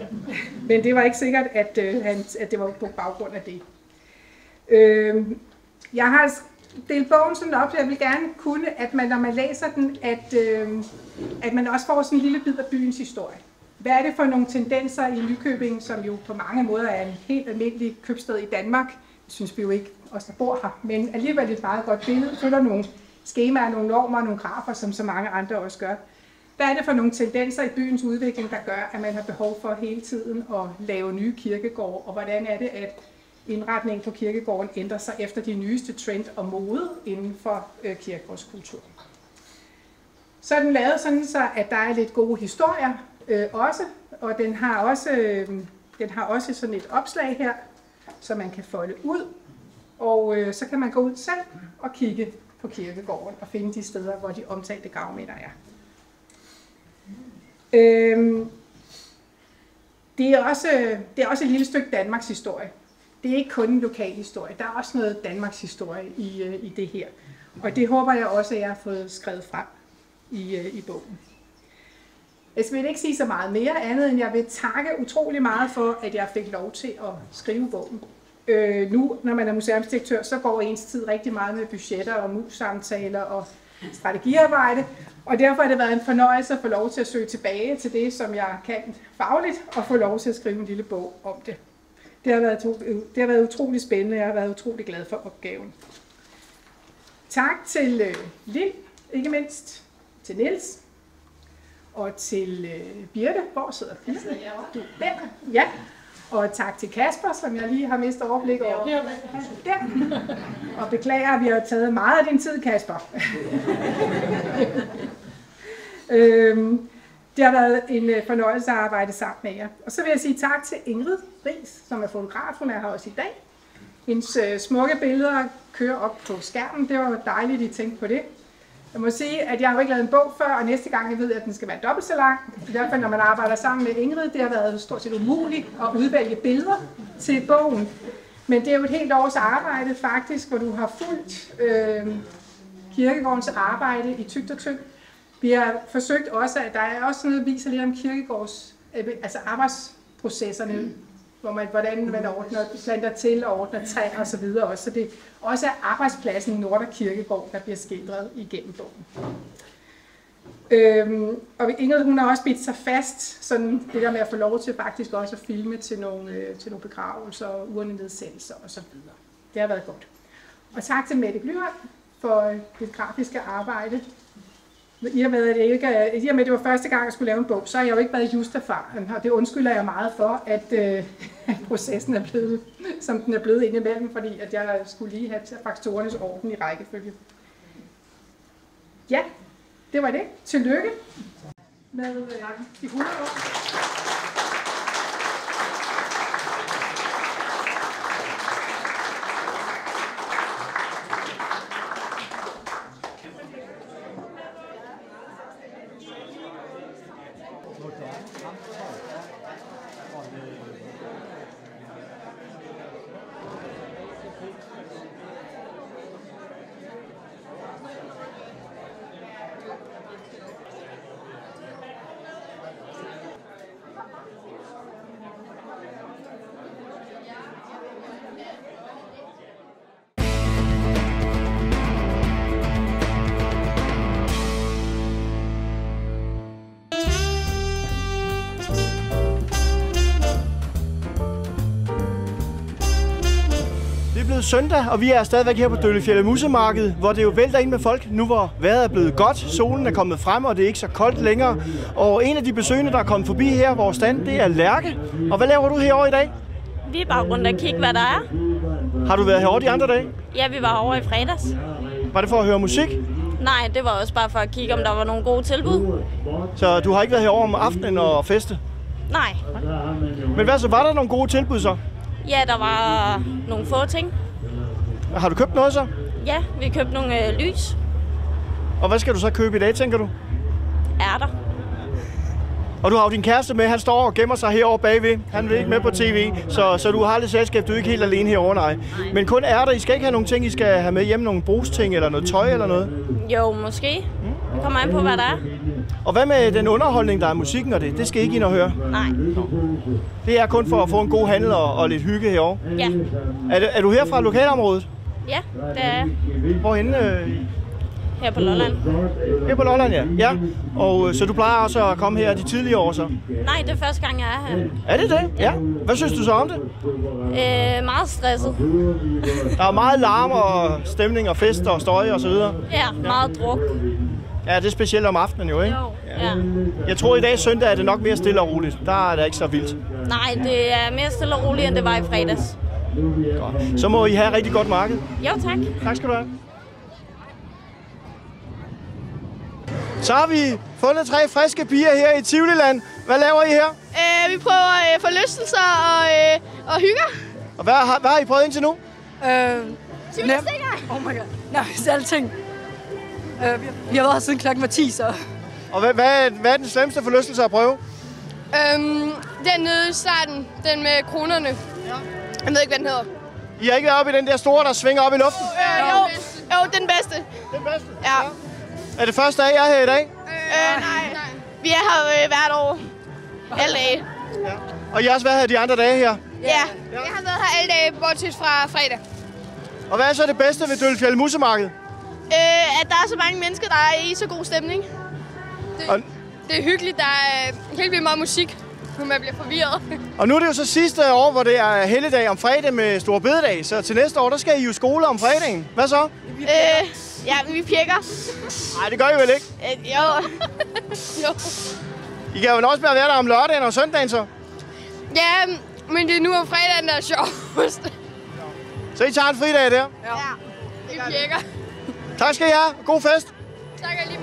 Men det var ikke sikkert, at, øh, han, at det var på baggrund af det. Øh, jeg har dele bogen sådan op, jeg vil gerne kunne, at man, når man læser den, at, øh, at man også får sådan en lille bid af byens historie. Hvad er det for nogle tendenser i Nykøbing, som jo på mange måder er en helt almindelig købsted i Danmark? Det synes vi jo ikke, os der bor her, men alligevel et meget godt billede, følger nogle skemaer, nogle normer, nogle grafer, som så mange andre også gør. Hvad er det for nogle tendenser i byens udvikling, der gør, at man har behov for hele tiden at lave nye kirkegårde, og hvordan er det, at indretningen på kirkegården ændrer sig efter de nyeste trend og mode inden for øh, kirkegårdskulturen. Så er den lavet sådan, så at der er lidt gode historier øh, også, og den har også, øh, den har også sådan et opslag her, så man kan folde ud, og øh, så kan man gå ud selv og kigge på kirkegården og finde de steder, hvor de omtalte gravminder er. Øh, det, er også, det er også et lille stykke Danmarks historie. Det er ikke kun en lokal historie. Der er også noget Danmarks historie i, øh, i det her. Og det håber jeg også, at jeg har fået skrevet frem i, øh, i bogen. Jeg vil ikke sige så meget mere andet, end jeg vil takke utrolig meget for, at jeg fik lov til at skrive bogen. Øh, nu, når man er museumsdirektør, så går ens tid rigtig meget med budgetter og mus-samtaler og strategiarbejde, og derfor har det været en fornøjelse at få lov til at søge tilbage til det, som jeg kan fagligt, og få lov til at skrive en lille bog om det. Det har været, det har været utrolig spændende, jeg har været utrolig glad for opgaven. Tak til øh, Lind, ikke mindst, til Niels og til øh, Birte. Hvor sidder Birte? Du der. Ja. Og tak til Kasper, som jeg lige har mistet overblik over. Der. Og beklager, at vi har taget meget af din tid, Kasper. (laughs) øhm, det har været en øh, fornøjelse at arbejde sammen med jer. Og så vil jeg sige tak til Ingrid Ries, som er fotograf. Hun er her også i dag. Hendes øh, smukke billeder kører op på skærmen. Det var dejligt, at I tænkte på det. Jeg må sige, at jeg har ikke lavet en bog før, og næste gang jeg ved, at den skal være dobbelt så lang. I hvert fald, når man arbejder sammen med Ingrid, det har været stort set umuligt at udvælge billeder til bogen. Men det er jo et helt års arbejde faktisk, hvor du har fulgt øh, kirkegårdens arbejde i tygt og tygt. Vi har forsøgt også, at der er også noget, der viser lidt om kirkegårds, øh, altså arbejdsprocesserne, hvor man, hvordan man ordner, planter til og ordner træ og så videre også. Så det også er arbejdspladsen i Nordre Kirkegård, der bliver skildret igennem bogen. Øhm, og Ingrid, hun har også bidt sig fast, sådan det der med at få lov til faktisk også at filme til nogle, øh, til nogle begravelser og urnenedsættelser og så videre. Det har været godt. Og tak til Mette Glyholm for det grafiske arbejde. I og med, at, jeg ikke, i og med, at det var første gang, jeg skulle lave en bog, så har jeg jo ikke været just erfaren, og det undskylder jeg meget for, at, øh, at processen er blevet, som den er blevet indimellem, fordi at jeg skulle lige have faktorernes orden i rækkefølge. Ja, det var det. Tillykke med øh, de 100 år. Blevet søndag, og vi er stadigvæk her på Døllefjælde Musemarked, hvor det jo vælter ind med folk, nu hvor vejret er blevet godt, solen er kommet frem, og det er ikke så koldt længere. Og en af de besøgende, der er kommet forbi her, vores stand, det er Lærke. Og hvad laver du herovre i dag? Vi er bare rundt og kigge, hvad der er. Har du været herovre de andre dage? Ja, vi var herovre i fredags. Var det for at høre musik? Nej, det var også bare for at kigge, om der var nogle gode tilbud. Så du har ikke været herovre om aftenen og feste? Nej. Men hvad så, var der nogle gode tilbud så? Ja, der var nogle få ting. Har du købt noget så? Ja, vi købte nogle øh, lys. Og hvad skal du så købe i dag, tænker du? Ærter. Og du har jo din kæreste med, han står og gemmer sig herovre bagved. Han vil ikke med på tv, så, så du har lidt selskab. Du er ikke helt alene herovre, nej. Men kun er der. I skal ikke have nogle ting, I skal have med hjem, nogle brugsting eller noget tøj eller noget. Jo, måske. Det kommer an på, hvad der er. Og hvad med den underholdning, der er musikken og det? Det skal I ikke ind og høre. Nej. Det er kun for at få en god handel og, og lidt hygge herovre. Ja. Er, er du her fra lokalområdet? Ja, det er jeg. Hvorhenne? Øh, Her på Lolland. her på Lolland, ja. ja. Og øh, så du plejer også at komme her de tidlige år, så? Nej, det er første gang, jeg er her. Er det det? Ja. Hvad synes du så om det? Øh, meget stresset. Der er meget larm og stemning og fest og støj og så videre. Ja, meget druk. Ja, det er specielt om aftenen jo, ikke? Jo, ja. Jeg tror i dag søndag er det nok mere stille og roligt. Der er det ikke så vildt. Nej, det er mere stille og roligt, end det var i fredags. Så må I have rigtig godt marked. Jo, tak. Tak skal du have. Så har vi fundet tre friske piger her i Tivoliland. Hvad laver I her? Øh, vi prøver øh, forlystelser og, øh, og hygger. Og hvad har, hvad har I prøvet indtil nu? Øh, Gymnastikker. Oh my god. Nej, alting. Øh, vi, har, vi har været her siden klokken var 10, så... Og hvad, hvad, hvad er den slemmeste forlystelse at prøve? Øhm, den nede i starten, den med kronerne. Ja. Jeg ved ikke, hvad den hedder. I har ikke været oppe i den der store, der svinger op i luften? Øh, jo, jo, den bedste. Den bedste? Ja. Er det første dag, jeg er her i dag? Øh, nej. Vi er her øh, hvert år. Alle dage. Og I har også været her de andre dage her? Ja. Jeg har været her alle dage, bortset fra fredag. Og hvad er så det bedste ved Dølfjeld Musemarked? Øh, at der er så mange mennesker, der er i så god stemning. Det, Og- det er hyggeligt. Der er helt vildt meget musik. Nu man bliver forvirret. Og nu er det jo så sidste år, hvor det er helligdag om fredag med Stor Bededag. Så til næste år, der skal I jo skole om fredagen. Hvad så? Øh, ja, men vi pjekker. Nej, det gør I vel ikke? Øh, jo. (laughs) jo. I kan jo også bare være der om lørdagen og søndagen så. Ja, men det er nu om fredagen, der er sjovest. Så I tager en fridag der. Ja. Vi pjekker. Tak skal I have. God fest. Tak lige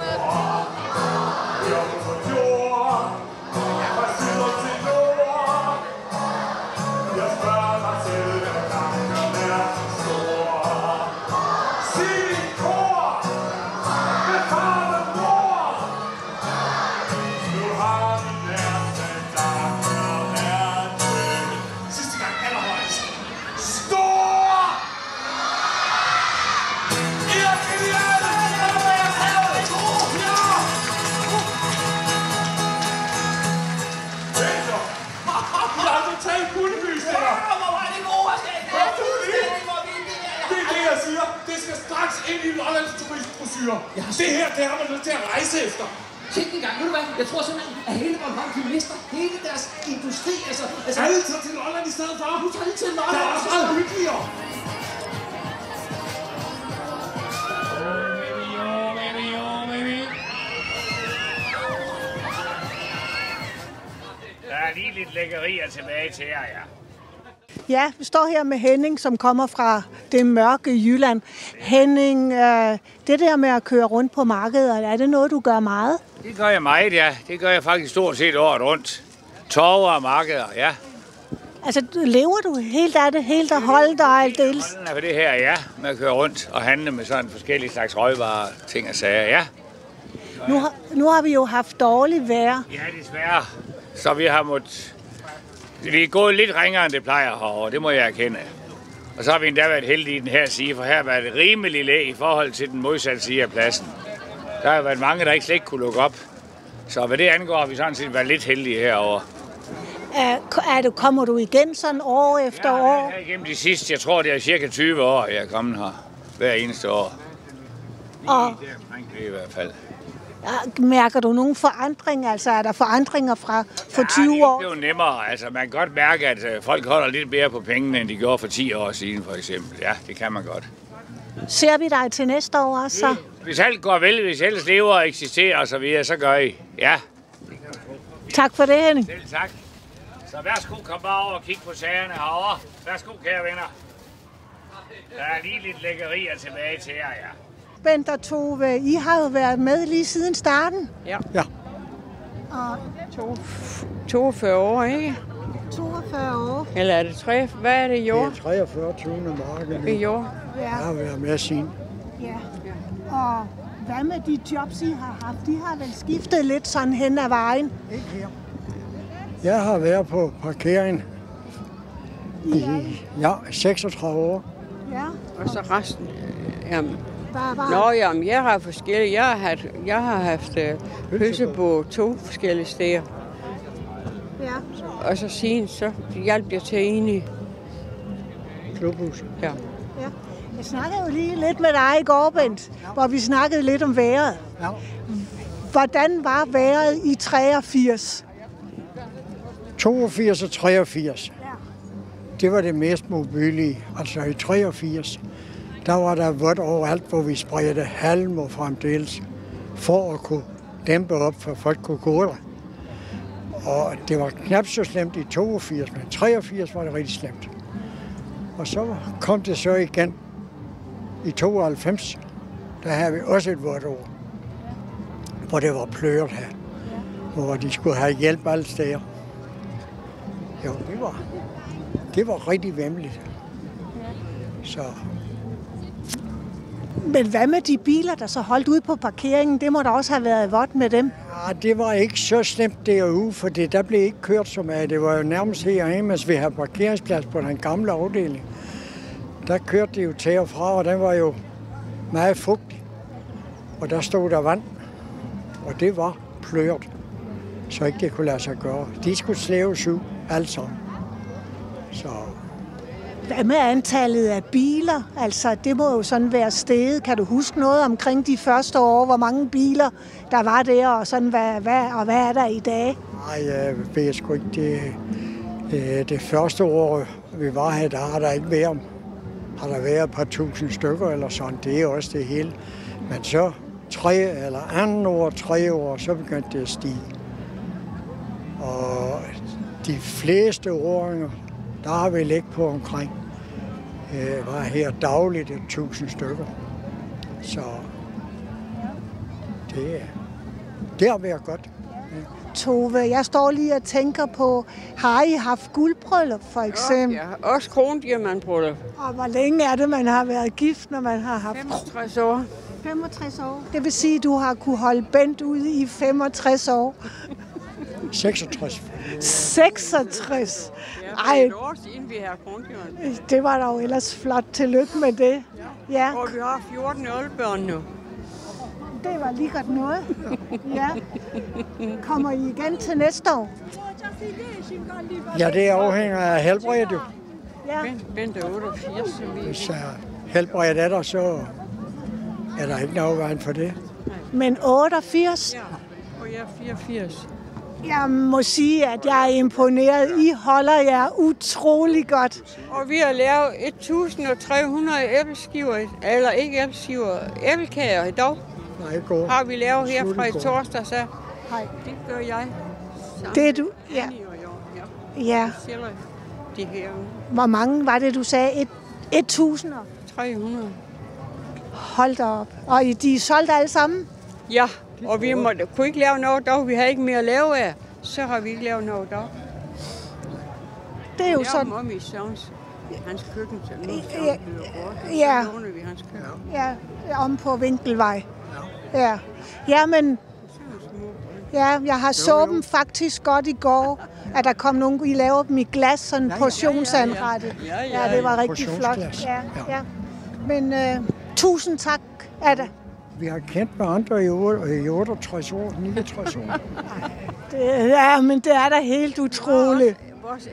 turistbrochure. Det her, det har man nødt til at rejse efter. Tænk en gang, ved du hvad? Jeg tror simpelthen, at hele Bornholm, de mister hele deres industri. Altså, altså, Alle tager til Lolland i stedet for. Nu tager de til Lolland. Der er også meget hyggeligere. Der er lige lidt lækkerier tilbage til jer, ja. Ja, vi står her med Henning, som kommer fra det mørke Jylland. Henning, øh, det der med at køre rundt på markedet, er det noget, du gør meget? Det gør jeg meget, ja. Det gør jeg faktisk stort set året rundt. Torve og markeder, ja. Altså, lever du helt af det, helt at holde dig aldeles? Sådan er for det her, ja. Med at køre rundt og handle med sådan forskellige slags røgvarer, ting og sager, ja. Nu har, nu har vi jo haft dårligt vejr. Ja, desværre. Så vi har måttet... Vi er gået lidt ringere, end det plejer herovre, det må jeg erkende. Og så har vi endda været heldige i den her side, for her har været rimelig læ i forhold til den modsatte side af pladsen. Der har været mange, der ikke slet ikke kunne lukke op. Så hvad det angår, har vi sådan set været lidt heldige herovre. Er, er du, kommer du igen sådan år efter år? Her igennem de sidste, jeg tror det er cirka 20 år, jeg er kommet her. Hver eneste år. Og Omkring det i hvert fald. Mærker du nogle forandringer? Altså, er der forandringer fra for 20 Det er år? jo nemmere. Altså, man kan godt mærke, at øh, folk holder lidt mere på pengene, end de gjorde for 10 år siden, for eksempel. Ja, det kan man godt. Ser vi dig til næste år også? Så? Hvis alt går vel, hvis ellers lever og eksisterer og så videre, så gør I. Ja. Tak for det, Henning. Selv tak. Så værsgo, kom bare over og kig på sagerne herovre. Værsgo, kære venner. Der er lige lidt lækkerier tilbage til jer, ja. Bent og Tove, I har jo været med lige siden starten. Ja. Ja. Og 42 år, ikke? 42 år. Eller er det 3? Hvad er det i år? Det er 43. marked nu. I år? Ja. Jeg har været med siden. Ja. Og hvad med de jobs, I har haft? De har vel skiftet lidt sådan hen ad vejen? Ikke her. Jeg har været på parkering i ja, 36 år. Ja. Og så resten? øh, Jamen. Bare, bare. Nå, jamen, jeg har forskellige. Jeg har haft, jeg har haft øh, på to forskellige steder. Ja. Og så siden, så hjalp jeg til en i klubhus. Ja. ja. Jeg snakkede jo lige lidt med dig i går, Bent, hvor vi snakkede lidt om vejret. Ja. Hvordan var vejret i 83? 82 og 83. Det var det mest mobilige. Altså i 83, der var der vådt overalt, hvor vi spredte halm og fremdeles, for at kunne dæmpe op, for folk kunne gå der. Og det var knap så slemt i 82, men i 83 var det rigtig slemt. Og så kom det så igen i 92. Der havde vi også et vådt år, hvor det var pløret her. Hvor de skulle have hjælp alle steder. Jo, det var, det var rigtig vemmeligt. Så men hvad med de biler, der så holdt ude på parkeringen? Det må da også have været vådt med dem. ja, det var ikke så slemt derude, for det, der blev ikke kørt så meget. Det var jo nærmest herinde, mens vi havde parkeringsplads på den gamle afdeling. Der kørte de jo til og fra, og den var jo meget fugtig. Og der stod der vand, og det var plørt, så ikke det kunne lade sig gøre. De skulle slæves ud, alt sammen. Så hvad med antallet af biler? Altså, det må jo sådan være steget. Kan du huske noget omkring de første år? Hvor mange biler der var der, og, sådan, hvad, hvad, og hvad er der i dag? Nej, jeg ved sgu ikke. Det, det, det første år, vi var her, der har der ikke været, har der været et par tusind stykker eller sådan. Det er også det hele. Men så tre eller anden år, tre år, så begyndte det at stige. Og de fleste åringer, der har vi ligget på omkring, øh, var her dagligt et tusind stykker. Så det, er- det har været godt. Tove, jeg står lige og tænker på, har I haft guldbryllup for eksempel? Ja, også krondiamantbryllup. Og hvor længe er det, man har været gift, når man har haft 65 år. 65 år. Det vil sige, at du har kunne holde Bent ude i 65 år. 66. 66. Ej. Siden vi har krondiamant. det var da jo ellers flot. Tillykke med det. Ja, Og vi har 14 oldbørn nu. det var lige godt noget. Ja. Kommer I igen til næste år? Ja, det afhænger af helbredet jo. Ja. Bent, er 88, så vi... Hvis uh, helbredet er der, så er der ikke noget vejen for det. Men 88? Ja, og jeg er 84. Jeg må sige, at jeg er imponeret. I holder jer utrolig godt. Og vi har lavet 1300 æbleskiver, eller ikke æbleskiver, æblekager i dag. Nej, går. Har vi lavet her fra i torsdag, så Hej. det gør jeg. Sammen Det er du- ja. Ja. Ja. Vi sælger de her Hvor mange var det, du sagde? Et, 1000? 300. Hold da op. Og de er solgt alle sammen? Ja, og vi må, kunne ikke lave noget dog. Vi har ikke mere at lave af. Så har vi ikke lavet noget dog. Det er jo sådan- laver om i Søvns, hans køkken, så nu er Ja, ja. Så vi hans køkken. Ja, om på Vinkelvej. Ja. Ja, men... Ja, jeg har så dem faktisk godt i går, at der kom nogen, I laver dem i glas, sådan portionsanrettet. Ja, ja, Ja, det var ja. rigtig flot. Ja, Ja. ja. Men uh, tusind tak, Ada. Vi har kendt med andre i, otte- i 68 år, 69 år. (laughs) Det, ja, men det er da helt utroligt. Vores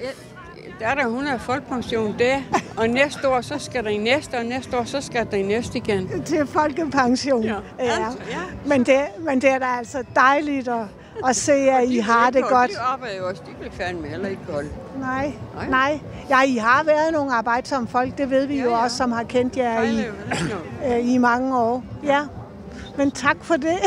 der er der 100 folkepension der, og næste år, så skal der i næste, og næste år, så skal der i næste igen. Til folkepension. Ja. ja. ja. Men, det, men det er da altså dejligt at, at se, at I har det godt. De arbejder jo også, de bliver fandme heller ikke kolde. Nej, Nej. nej. Ja, I har været nogle arbejdsomme folk, det ved vi Ja, jo ja. også, som har kendt jer i, øh, i mange år. Ja, men tak for det.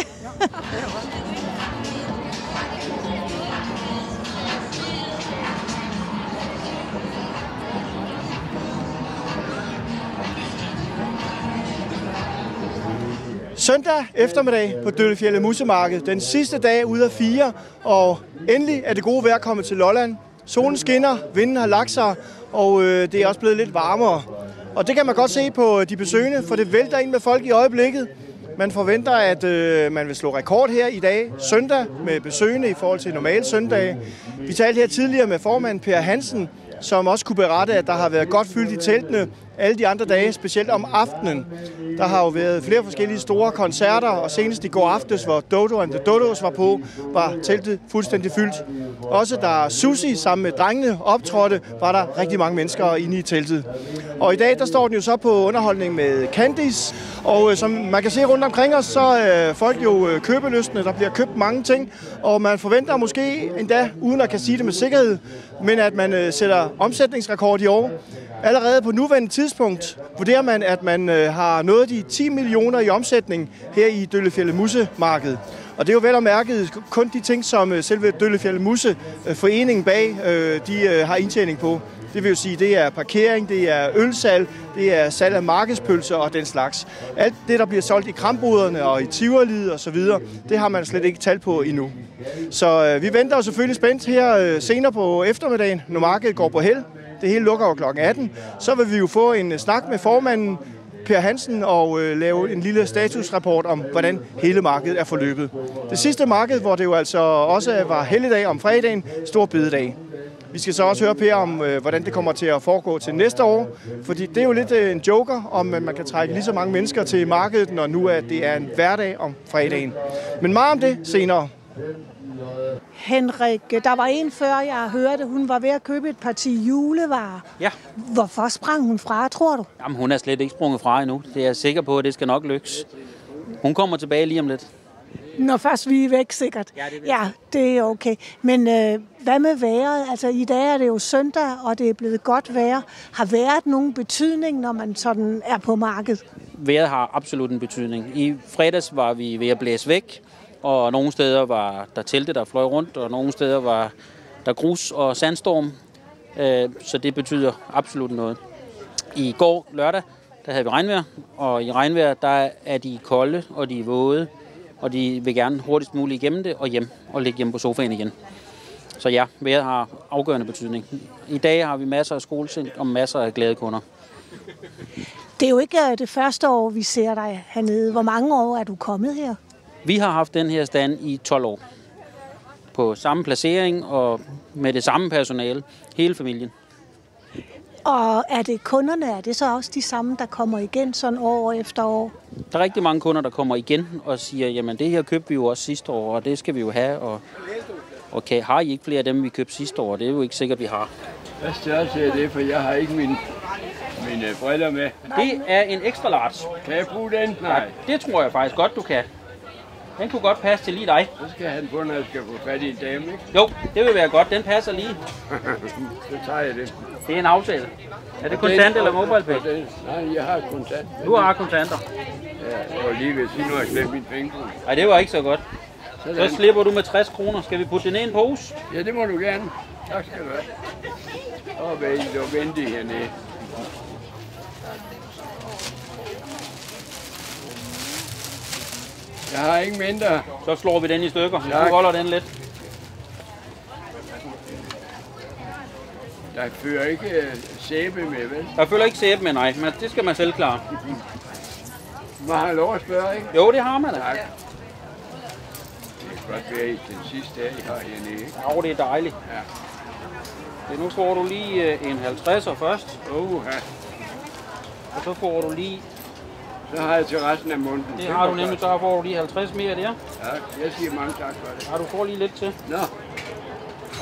Søndag eftermiddag på Døllefjælde Musemarked. Den sidste dag ude af fire, og endelig er det gode vejr kommet til Lolland. Solen skinner, vinden har lagt sig, og øh, det er også blevet lidt varmere. Og det kan man godt se på øh, de besøgende, for det vælter ind med folk i øjeblikket. Man forventer, at øh, man vil slå rekord her i dag, søndag, med besøgende i forhold til normale søndage. Vi talte her tidligere med formand Per Hansen, som også kunne berette, at der har været godt fyldt i teltene alle de andre dage, specielt om aftenen. Der har jo været flere forskellige store koncerter, og senest i går aftes, hvor Dodo and the Dodos var på, var teltet fuldstændig fyldt. Også da Susi sammen med drengene optrådte, var der rigtig mange mennesker inde i teltet. Og i dag, der står den jo så på underholdning med Candice, og øh, som man kan se rundt omkring os, så er folk jo øh, købeløstende, Der bliver købt mange ting, og man forventer måske endda, uden at kan sige det med sikkerhed, men at man øh, sætter omsætningsrekord i år. Allerede på nuværende tidspunkt vurderer man, at man øh, har nået de 10 millioner i omsætning her i Døllefjælde Musse-markedet. Og det er jo vel og mærket kun de ting, som øh, selve Døllefjælde Musse øh, foreningen bag, øh, de øh, har indtjening på. Det vil jo sige, det er parkering, det er ølsalg, det er salg af markedspølser og den slags. Alt det, der bliver solgt i kramboderne og i Tivoli og så videre, det har man slet ikke talt på endnu. Så øh, vi venter jo selvfølgelig spændt her øh, senere på eftermiddagen, når markedet går på held. Det hele lukker jo kl. 18. Så vil vi jo få en øh, snak med formanden, Per Hansen, og øh, lave en lille statusrapport om, hvordan hele markedet er forløbet. Det sidste marked, hvor det jo altså også var helligdag om fredagen, stor bededag. Vi skal så også høre Per om, øh, hvordan det kommer til at foregå til næste år, fordi det er jo lidt øh, en joker, om øh, man kan trække lige så mange mennesker til markedet, når nu er det er en hverdag om fredagen. Men meget om det senere. Henrik, der var en før, jeg hørte, hun var ved at købe et parti julevarer. Ja. Hvorfor sprang hun fra, tror du? Jamen, hun er slet ikke sprunget fra endnu. Det er jeg sikker på, at det skal nok lykkes. Hun kommer tilbage lige om lidt. Når først vi er væk, sikkert. Ja, det, ja, det er okay. Men øh, hvad med vejret? Altså, i dag er det jo søndag, og det er blevet godt vejr. Har vejret nogen betydning, når man sådan er på markedet? Vejret har absolut en betydning. I fredags var vi ved at blæse væk, og nogle steder var der telte, der fløj rundt, og nogle steder var der grus og sandstorm. Øh, Så det betyder absolut noget. I går lørdag, der havde vi regnvejr, og i regnvejr, der er de kolde, og de våde, og de vil gerne hurtigst muligt igennem det og hjem og ligge hjemme på sofaen igen. Så ja, vejret har afgørende betydning. I dag har vi masser af skolesind og masser af glade kunder. Det er jo ikke øh, det første år, vi ser dig hernede. Hvor mange år er du kommet her? Vi har haft den her stand i 12 år. På samme placering og med det samme personale. Hele familien. Og er det kunderne, er det så også de samme, der kommer igen sådan år efter år? Der er rigtig mange kunder, der kommer igen og siger, jamen det her købte vi jo også sidste år, og det skal vi jo have. Og, og kan, har I ikke flere af dem, vi købte sidste år? Det er jo ikke sikkert, vi har. Hvad størrelse er det, for jeg har ikke mine, mine briller med. Det er en extra large. Kan jeg bruge den? Nej. Det tror jeg faktisk godt, du kan. Den kunne godt passe til lige dig. Så skal han på, når jeg skal få fat i en dame, ikke? Jo, det vil være godt. Den passer lige. (laughs) så tager jeg det. Det er en aftale. Er det kontant eller MobilePay? Nej, jeg har kontant. Du har kontanter. Ja, jeg var lige ved at sige, når jeg glemte min penge. Nej, det var ikke så godt. Sådan. Så slipper du med 60 kroner. Skal vi putte den i en pose? Ja, det må du gerne. Tak skal du have. Og vent og vente hernede. Jeg har ikke mindre. Så slår vi den i stykker. Tak. Du holder den lidt. Der fører ikke øh, sæbe med, vel? Der følger ikke sæbe med, nej. Men det skal man selv klare. Man har lov at spørge, ikke? Jo, det har man da. Tak. Det kan godt være den sidste dag, I har hernede, ikke? Jo, det er dejligt. Ja. Det, nu får du lige øh, en 50'er først. Uha. Og så får du lige... Så har jeg til resten af munden. Det har du nemlig, så får du lige 50 mere der. Ja, jeg siger mange tak for det. Ja, du får lige lidt til. Nå.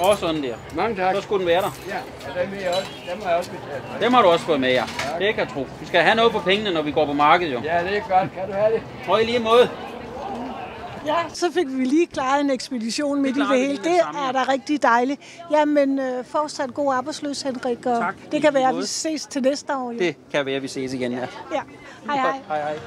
Og sådan der. Mange tak. Så skulle den være der. Ja, og dem, jeg også, dem har jeg også betalt. Dem har du også fået med, ja. Det kan jeg tro. Vi skal have noget for pengene, når vi går på markedet, jo. Ja, det er godt. Kan du have det? Og i lige måde. Ja, så fik vi lige klaret en ekspedition midt i det hele. Det er da rigtig dejligt. Jamen, øh, fortsat god arbejdsløs, Henrik. Og Tak, det kan være, at vi ses til næste år. Jo. Det kan være, at vi ses igen, ja. Ja. Hej, hej. Hej, hej.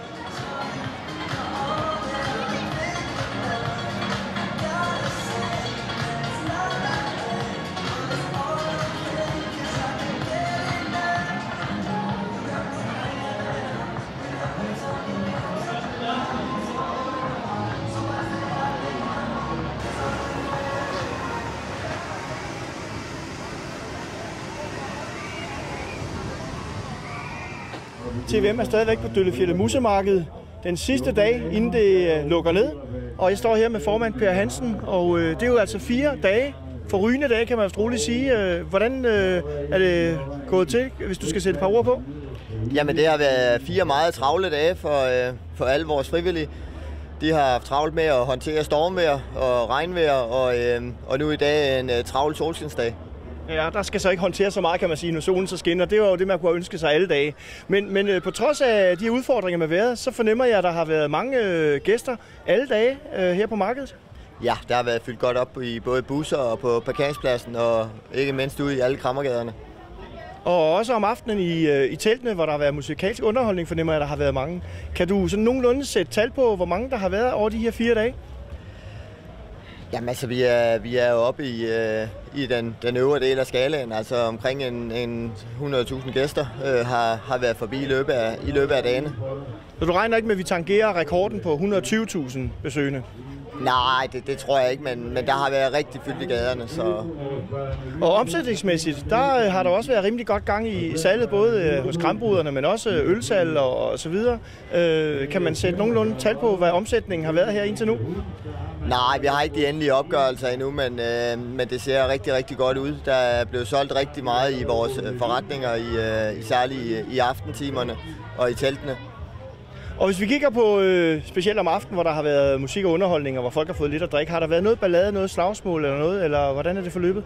TVM er stadigvæk på Døllefjellet Musemarked den sidste dag, inden det øh, lukker ned. Og jeg står her med formand Per Hansen, og øh, det er jo altså fire dage, for rygende dage kan man roligt sige. Øh, hvordan er det gået til, hvis du skal sætte et par ord på? Jamen det har været fire meget travle dage for, for alle vores frivillige. De har haft travlt med at håndtere stormvejr og regnvejr, og, øh, og nu i dag en øh, travl solskinsdag. Ja, der skal så ikke håndtere så meget, kan man sige, når solen så skinner. Det var jo det, man kunne ønske sig alle dage. Men, men øh, på trods af de udfordringer med vejret, så fornemmer jeg, at der har været mange øh, gæster alle dage øh, her på markedet. Ja, der har været fyldt godt op i både busser og på parkeringspladsen, og ikke mindst ude i alle krammergaderne. Og også om aftenen i, øh, i teltene, hvor der har været musikalsk underholdning, fornemmer jeg, at der har været mange. Kan du sådan nogenlunde sætte tal på, hvor mange der har været over de her fire dage? Jamen altså, vi er, vi er jo oppe i, øh, i den, den øvre del af skalaen. Altså omkring en, en 100.000 gæster øh, har, har været forbi i løbet af, i løbet af dagene. Så du regner ikke med, at vi tangerer rekorden på 120.000 besøgende? Nej, det, det tror jeg ikke, men, men der har været rigtig fyldt i gaderne. Så... Og omsætningsmæssigt, der øh, har der også været rimelig godt gang i salget, både øh, hos krambruderne, men også ølsalg og, og så videre. Øh, kan man sætte nogenlunde tal på, hvad omsætningen har været her indtil nu? Nej, vi har ikke de endelige opgørelser endnu, men, øh, men det ser rigtig, rigtig godt ud. Der er blevet solgt rigtig meget i vores øh, forretninger, i, øh, i særligt i, i aftentimerne og i teltene. Og hvis vi kigger på øh, specielt om aftenen, hvor der har været musik og underholdning, og hvor folk har fået lidt at drikke, har der været noget ballade, noget slagsmål eller noget, eller hvordan er det forløbet?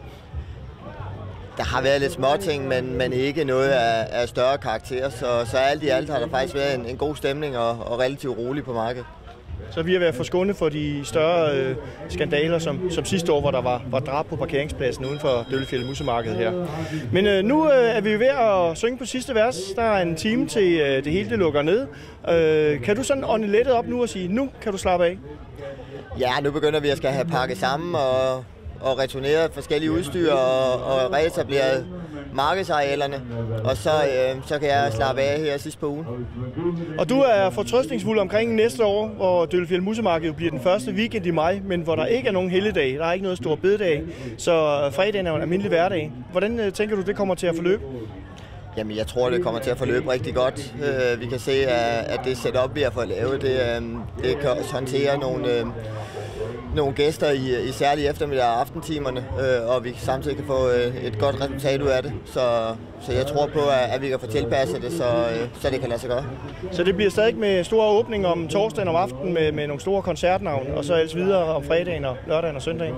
Der har været lidt småting, men, men ikke noget af, af større karakter, så, så alt i alt har der faktisk været en, en god stemning og, og relativt rolig på markedet. Så vi er ved at få forskånet for de større øh, skandaler, som, som sidste år, hvor der var, var drab på parkeringspladsen uden for Døllefjælde Musemarked her. Men øh, nu øh, er vi ved at synge på sidste vers. Der er en time til øh, det hele det lukker ned. Øh, kan du sådan ånde lettet op nu og sige, nu kan du slappe af? Ja, nu begynder vi at skal have pakket sammen og, og returneret forskellige udstyr og, og reetableret markedsarealerne, og så, øh, så kan jeg slappe af her sidst på ugen. Og du er fortrøstningsfuld omkring næste år, hvor Døllefjeld Musemarked bliver den første weekend i maj, men hvor der ikke er nogen helligdag, der er ikke noget stor bededag, så fredagen er jo en almindelig hverdag. Hvordan øh, tænker du, det kommer til at forløbe? Jamen, jeg tror, det kommer til at forløbe rigtig godt. Øh, vi kan se, at det setup, vi har fået lavet, det, øh, det kan også håndtere nogle, øh, nogle gæster i, i særlige eftermiddag og aftentimerne, øh, og vi samtidig kan få øh, et godt resultat ud af det. Så, så jeg tror på, at, at vi kan få tilpasset det, så, øh, så det kan lade sig gøre. Så det bliver stadig med store åbning om torsdagen om aftenen med, med nogle store koncertnavn, og så ellers videre om fredagen og lørdagen og søndagen?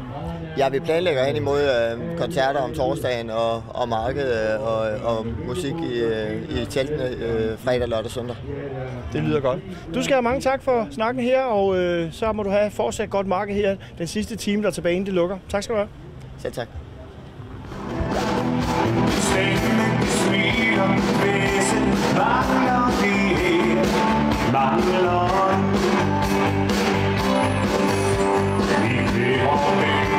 Ja, vi planlægger hen imod øh, koncerter om torsdagen og, og marked øh, og, og musik i, øh, i teltene øh, fredag, lørdag og søndag. Det lyder godt. Du skal have mange tak for snakken her, og øh, så må du have fortsat godt marked her den sidste time, der er tilbage, inden det lukker. Tak skal du have. Selv tak. Det var, hvad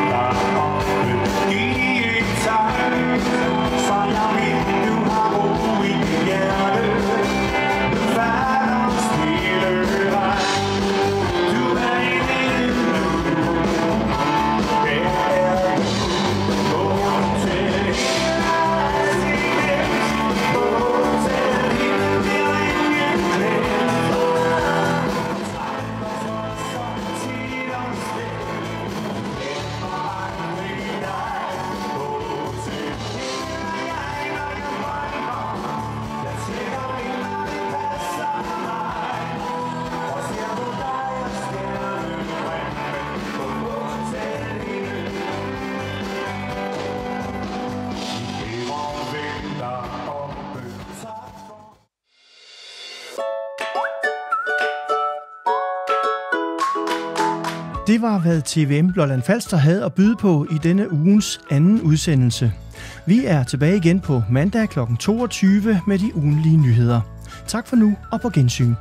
TVM Lolland Falster havde at byde på i denne ugens anden udsendelse. Vi er tilbage igen på mandag kl. 22 med de ugenlige nyheder. Tak for nu og på gensyn.